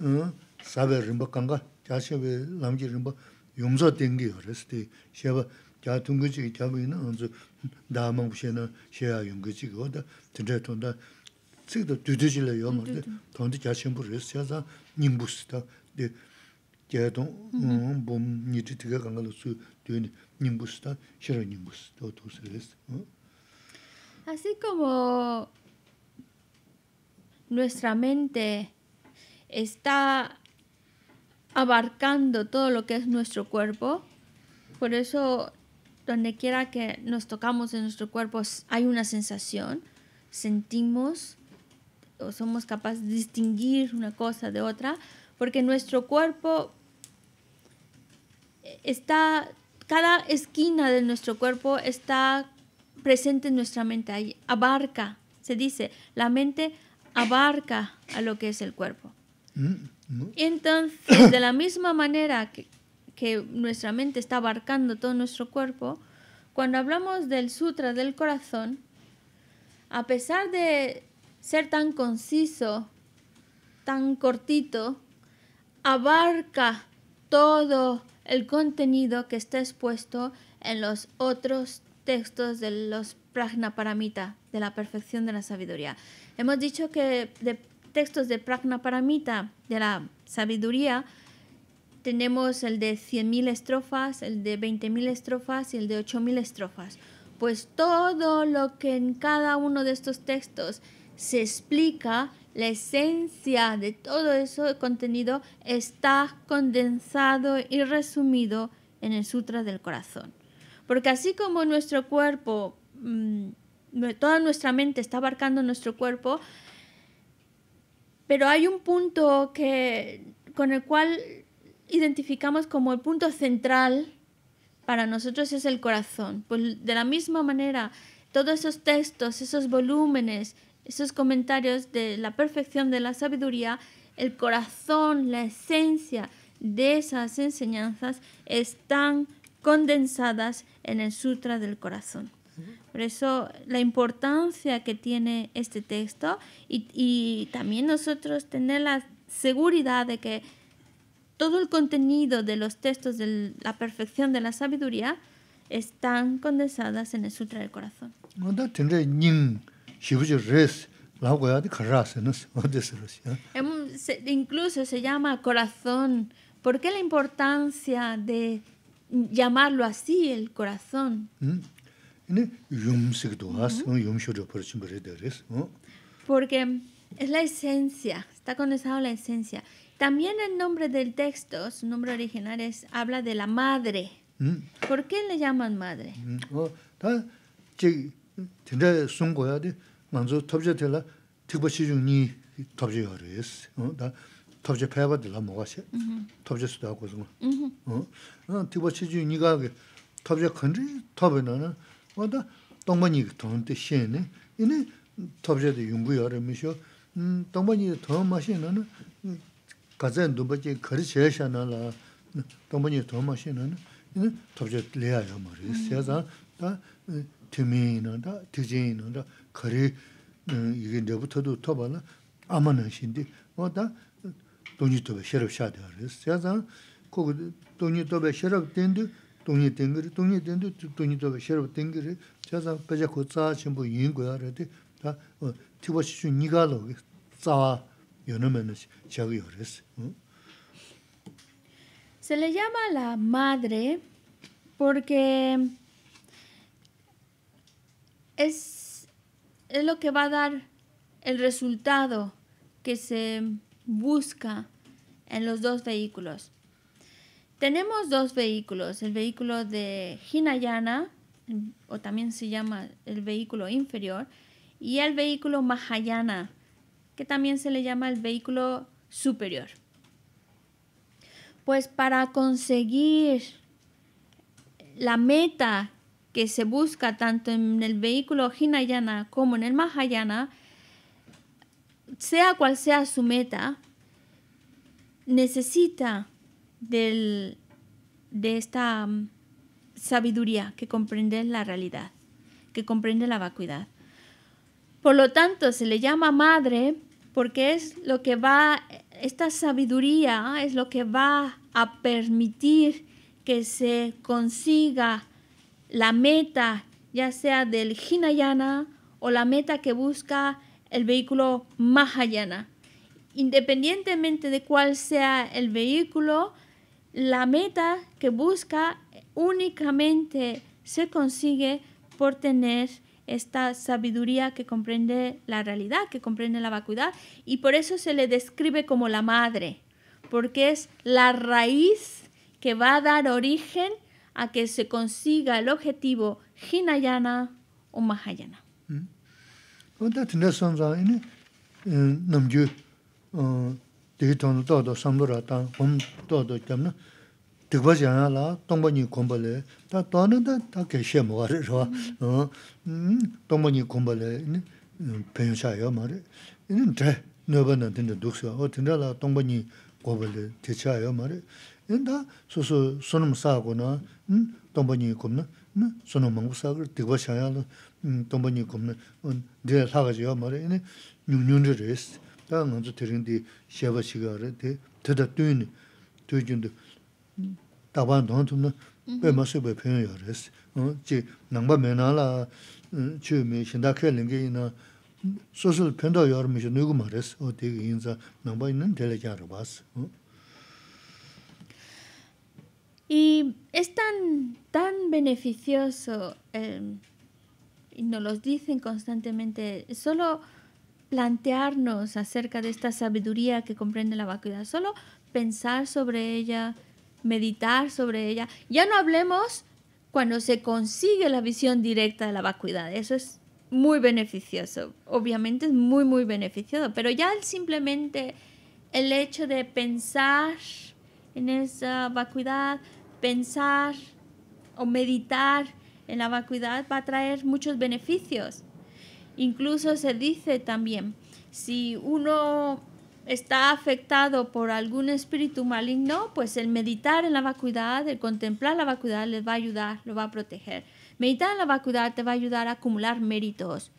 uh, sabe rinpa kanga, jashabe lamji rinpa yungzo tengi hares, di sheba, kya tungu chigi, kya bu ina anzu, daa mangbu she na, sheya yungu chigi oda, tindray tonda, tsikda dudu chile yo marde, tondi jashenbu res, sheza nyingbu sita, di sī rēs. Así como nuestra mente está abarcando todo lo que es nuestro cuerpo. Por eso, donde quiera que nos tocamos en nuestro cuerpo, hay una sensación, sentimos o somos capaces de distinguir una cosa de otra, porque nuestro cuerpo está, cada esquina de nuestro cuerpo está presente en nuestra mente, ahí abarca, se dice, la mente abarca a lo que es el cuerpo. Entonces, de la misma manera que, que, nuestra mente está abarcando todo nuestro cuerpo, cuando hablamos del sutra del corazón, a pesar de ser tan conciso, tan cortito, abarca todo el contenido que está expuesto en los otros textos de los Prajna Paramita, de la perfección de la sabiduría. Hemos dicho que de textos de Prajna Paramita, de la sabiduría, tenemos el de 100.000 estrofas, el de 20.000 estrofas y el de 8.000 estrofas. Pues todo lo que en cada uno de estos textos se explica, la esencia de todo ese contenido está condensado y resumido en el Sutra del Corazón. Porque así como nuestro cuerpo mm, toda nuestra mente está abarcando nuestro cuerpo, pero hay un punto que, con el cual identificamos como el punto central para nosotros es el corazón. Pues de la misma manera, todos esos textos, esos volúmenes, esos comentarios de la perfección de la sabiduría, el corazón, la esencia de esas enseñanzas están condensadas en el Sutra del Corazón. Por eso la importancia que tiene este texto y, y, también nosotros tener la seguridad de que todo el contenido de los textos de la perfección de la sabiduría están condensadas en el Sutra del Corazón. Incluso se llama corazón. ¿Por qué la importancia de llamarlo así, el corazón? Porque es la esencia, está condensado la esencia. También el nombre del texto, su nombre original es, habla de la madre. ¿Por qué le llaman madre? 탑제 패바들 뭐가시 탑제 수도 하고 좀 어, 티버치 주니가 탑제 컨지 탑에는 뭐다 동반이 돈데 시에네 이네 탑제도 용부여를 미셔 음 동반이 더 마시는 가전 두버지 거리셔셔나라 동반이 더 마시는 이네 탑제 레야요 말이 세자 다 티미는다 티진는다 거리 이게 내부터도 터봐라 아마는 신디 뭐다 돈이 또 셔럽 샤더스 세자 거기 돈이 또 셔럽 된데 동이 땡거리 동이 땡도 동이 저 셔로 땡거리 자자 배자 고 전부 yin 거야 그래도 다 티버시 주 니가로 자 연으면은 저기 그랬어 Se le llama la madre porque es, es lo que va a dar el resultado que se busca en los dos vehículos. Tenemos dos vehículos, el vehículo de Hinayana, o también se llama el vehículo inferior, y el vehículo Mahayana, que también se le llama el vehículo superior. Pues para conseguir la meta que se busca tanto en el vehículo Hinayana como en el Mahayana, sea cual sea su meta, necesita del, de esta mm, sabiduría que comprende la realidad, que comprende la vacuidad. Por lo tanto, se le llama madre porque es lo que va, esta sabiduría es lo que va a permitir que se consiga la meta, ya sea del Hinayana o la meta que busca el vehículo Mahayana. Independientemente de cuál sea el vehículo, la meta que busca únicamente se consigue por tener esta sabiduría que comprende la realidad, que comprende la vacuidad, y por eso se le describe como la madre, porque es la raíz que va a dar origen a que se consiga el objetivo Hinayana o Mahayana. dikwa jaya la tongpa nyi kumbha le, ta tohne ta ta kei she mo gare rwa, tongpa nyi kumbha le penyo cha yo ma re, inin dre, nyoba na tinda dukswa, o tinda la tongpa nyi kumbha le te cha yo ma re, inin ta su su sunam saa ku na, tongpa nyi kumbha na, sunam mangu saa kar, dikwa jaya la tongpa nyi kumbha na, dre laga jaya ma re, inin nyung nyung re res, ta nganzu tiring di sheba shiga re, te, teta tuyni, tuyjundu, 다반 돈tumna pe ma se be phen yo res ji nangba me na la chu me shin da khe ling ge na so so phen do yo me nu gu ma res o de yin za nangba yin de le ja ro bas y es tan tan beneficioso eh, y nos lo dicen constantemente solo plantearnos acerca de esta sabiduría que comprende la vacuidad solo pensar sobre ella meditar sobre ella. Ya no hablemos cuando se consigue la visión directa de la vacuidad. Eso es muy beneficioso. Obviamente es muy, muy beneficioso. Pero ya simplemente el hecho de pensar en esa vacuidad, pensar o meditar en la vacuidad va a traer muchos beneficios. Incluso se dice también, si uno está afectado por algún espíritu maligno, pues el meditar en la vacuidad, el contemplar la vacuidad les va a ayudar, lo va a proteger. Meditar en la vacuidad te va a ayudar a acumular méritos.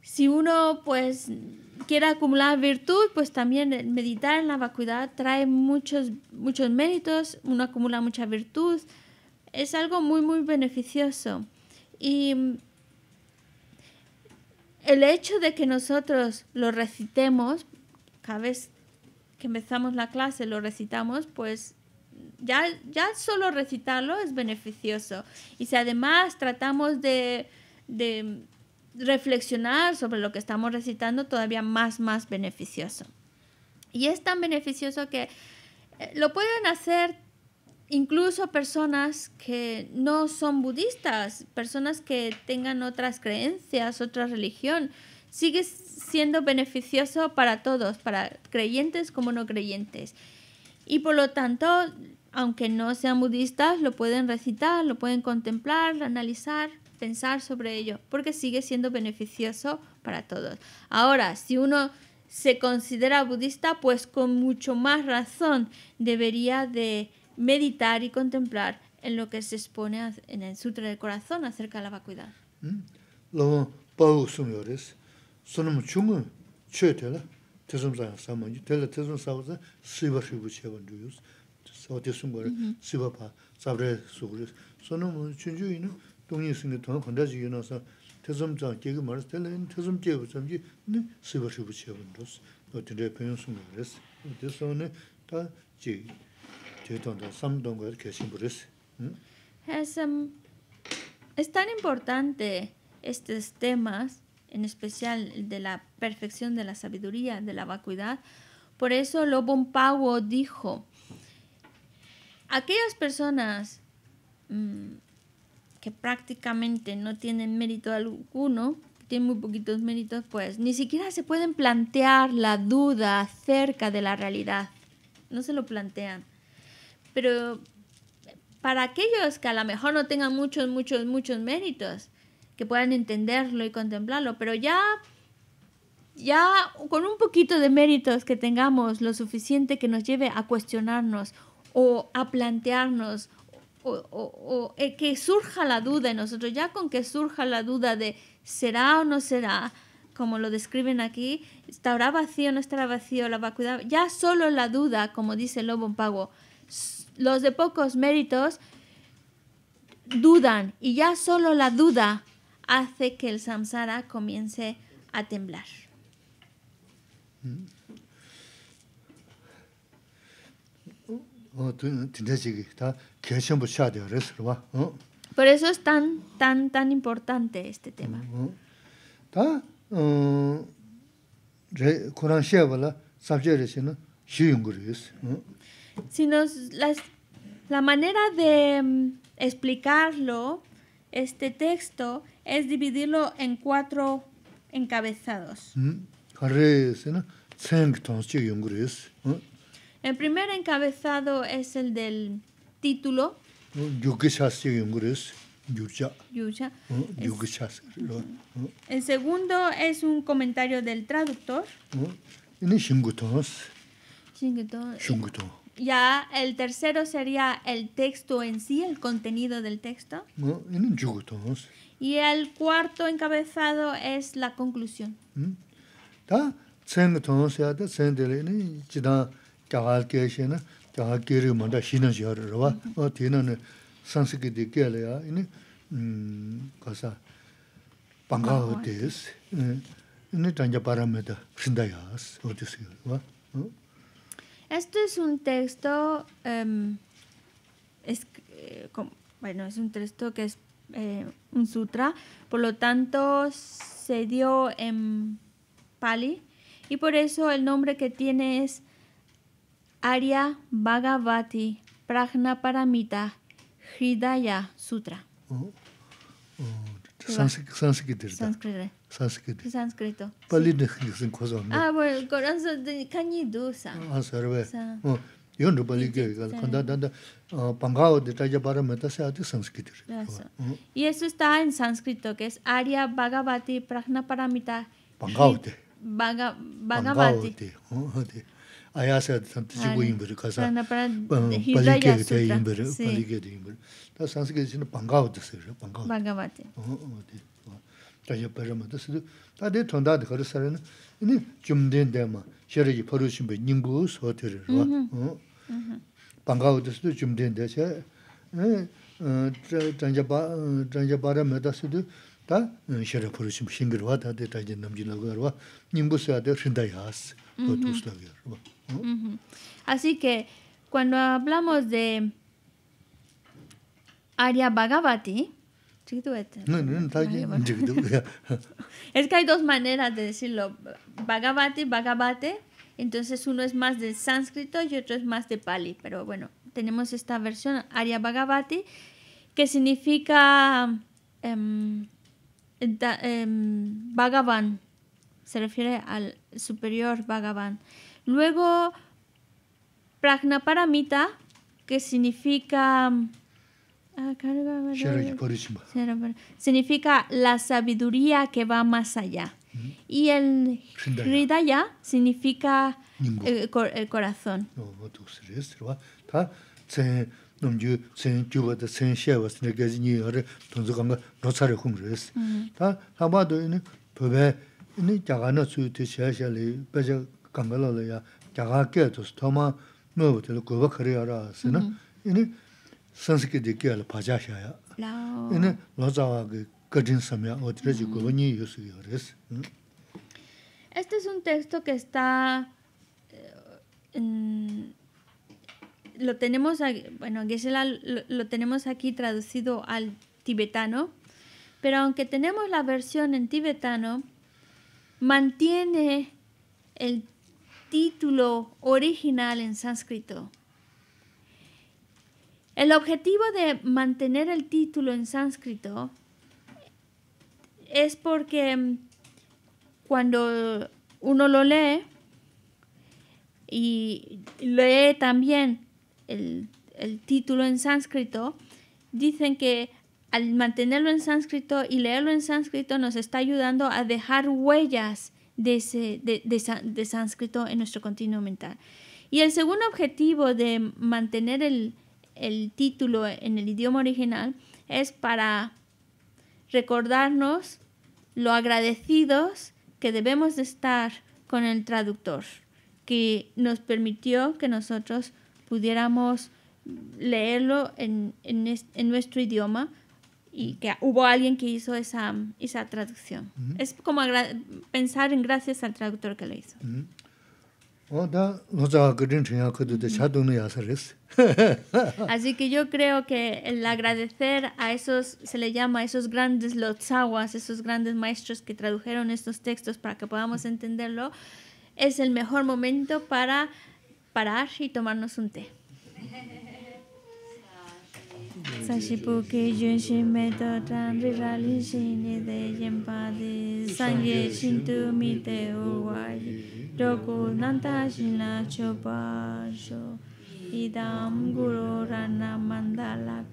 Si uno pues quiere acumular virtud, pues también meditar en la vacuidad trae muchos, muchos méritos, uno acumula mucha virtud. Es algo muy, muy beneficioso. Y el hecho de que nosotros lo recitemos cada vez que empezamos la clase lo recitamos, pues ya, ya solo recitarlo es beneficioso. Y si además tratamos de, de reflexionar sobre lo que estamos recitando, todavía más, más beneficioso. Y es tan beneficioso que eh, lo pueden hacer incluso personas que no son budistas, personas que tengan otras creencias, otra religión sigue siendo beneficioso para todos, para creyentes como no creyentes. Y por lo tanto, aunque no sean budistas, lo pueden recitar, lo pueden contemplar, analizar, pensar sobre ello, porque sigue siendo beneficioso para todos. Ahora, si uno se considera budista, pues con mucho más razón debería de meditar y contemplar en lo que se expone en el Sutra del Corazón acerca de la vacuidad. Mm. sonam chunga chö tela tesum sa sama ju tela tesum sa sa siva shibu cheba nduyus 어디 숨 거를 씹어 봐. 잡래 속으로. 손은 뭐 춘주이는 동이 있으니 돈 건다지 유나서 태점자 개그 말을 때는 태점 개고 좀지 네 씹어 씹어 씹어 버렸어. 어디에 배운 숨 그랬어. 어디서는 다지 제도도 삼동과 계신 버렸어. 응? Es, em, es tan importante estos temas, en especial el de la perfección de la sabiduría, de la vacuidad. Por eso Lobon Pawo dijo, aquellas personas mm, que prácticamente no tienen mérito alguno, tienen muy poquitos méritos, pues ni siquiera se pueden plantear la duda acerca de la realidad. No se lo plantean. Pero para aquellos que a lo mejor no tengan muchos, muchos, muchos méritos, que puedan entenderlo y contemplarlo, pero ya, ya con un poquito de méritos que tengamos, lo suficiente que nos lleve a cuestionarnos o a plantearnos o, o- o, eh, que surja la duda en nosotros, ya con que surja la duda de será o no será, como lo describen aquí, estará vacío o no estará vacío la vacuidad, ya solo la duda, como dice Lobo Pago, los de pocos méritos dudan y ya solo la duda hace que el samsara comience a temblar. 어, Por eso es tan, tan, tan importante este tema. Si nos, las, la manera de mm, explicarlo, este texto, es dividirlo en cuatro encabezados. ¿Mm? El primer encabezado es el del título. El segundo es un comentario del traductor. Ya el tercero sería el texto en sí, el contenido del texto. Y el cuarto encabezado es la conclusión. 음. 다 생통스야 돼. 생들에는 지다 자갈 계시나 자갈 계를 먼저 신은 지어를 봐. 어 뒤는 산스기디 깨려야 이는 음 가서 방가어 데스. 음. 이는 단자 바람에다 신다야스. 어디서요? 와? 어? Esto es un texto, em, es, eh, com- bueno, es un texto que es eh, un sutra, por lo tanto se dio en Pali y por eso el nombre que tiene es Arya Bhagavati Prajna Paramita Hridaya Sutra. Uh -huh. Sanskrit. Sanskrit. Ah, well, Quran can you do. Ah, sarve. Pali ke gal khanda da da pangao de para sanskrit. Y eso está en sánscrito que es Arya Bhagavati Prajna Paramita. Pangao. Bhagavati. 아야세 단지고 임벌 가서 Prajnapara- 어, de 빨리 Hridaya 게 Sutra. 임벌 Sí, 빨리 게 임벌. 다 상스키는 방가오 됐어요. 방가오. Bhagavati. 어, 어디. 어. 다시 바람에다 쓰도 다들 돈다도 거르서는 이니 좀 된데마. 셔르기 버르신 분 님부 소들을 와. 어. 방가우드스도 좀 된대 제 에, 어, 장자바 장자바라 메다스도 다 셔르 버르심 싱글 와다 데다 이제 남진하고 와 님부스야 돼 신다야스 어두스라고 와. Así que cuando hablamos de Arya Bhagavati, es que hay dos maneras de decirlo. Bhagavati, Bhagavate. Entonces uno es más de sánscrito y otro es más de pali. Pero bueno, tenemos esta versión, Arya Bhagavati, que significa em, em, Bhagavan. Se refiere al superior Bhagavan. Luego, Pragnaparamita, que significa. Ah, significa la sabiduría que va más allá. Y el Hridaya significa el eh, eh, corazón. Uh -huh na yu su yo res Este es un texto que está. eh, lo tenemos aquí, bueno, Geshe-la lo, lo tenemos aquí traducido al tibetano, pero aunque tenemos la versión en tibetano, mantiene el título original en sánscrito. El objetivo de mantener el título en sánscrito es porque mm, cuando uno lo lee y lee también el, el título en sánscrito, dicen que al mantenerlo en sánscrito y leerlo en sánscrito nos está ayudando a dejar huellas de, ese, de, de de sánscrito en nuestro continuo mental. Y el segundo objetivo de mantener el, el título en el idioma original es para recordarnos lo agradecidos que debemos de estar con el traductor, que nos permitió que nosotros pudiéramos leerlo en, en en nuestro idioma y que hubo alguien que hizo esa, esa traducción. Es como pensar en gracias al traductor que lo hizo. o da lo za ga gadin chen ya ko de cha dong ne ya sa res Así que yo creo que el agradecer a esos, se le llama a esos grandes lotzawas, esos grandes maestros que tradujeron estos textos para que podamos entenderlo, es el mejor momento para parar y tomarnos un té. Sashipuke Junshin Meto Tan Rirali Shini De Yempade Sangye Mite Nanta Shina Chopa Sho Idam Guru Rana Mandala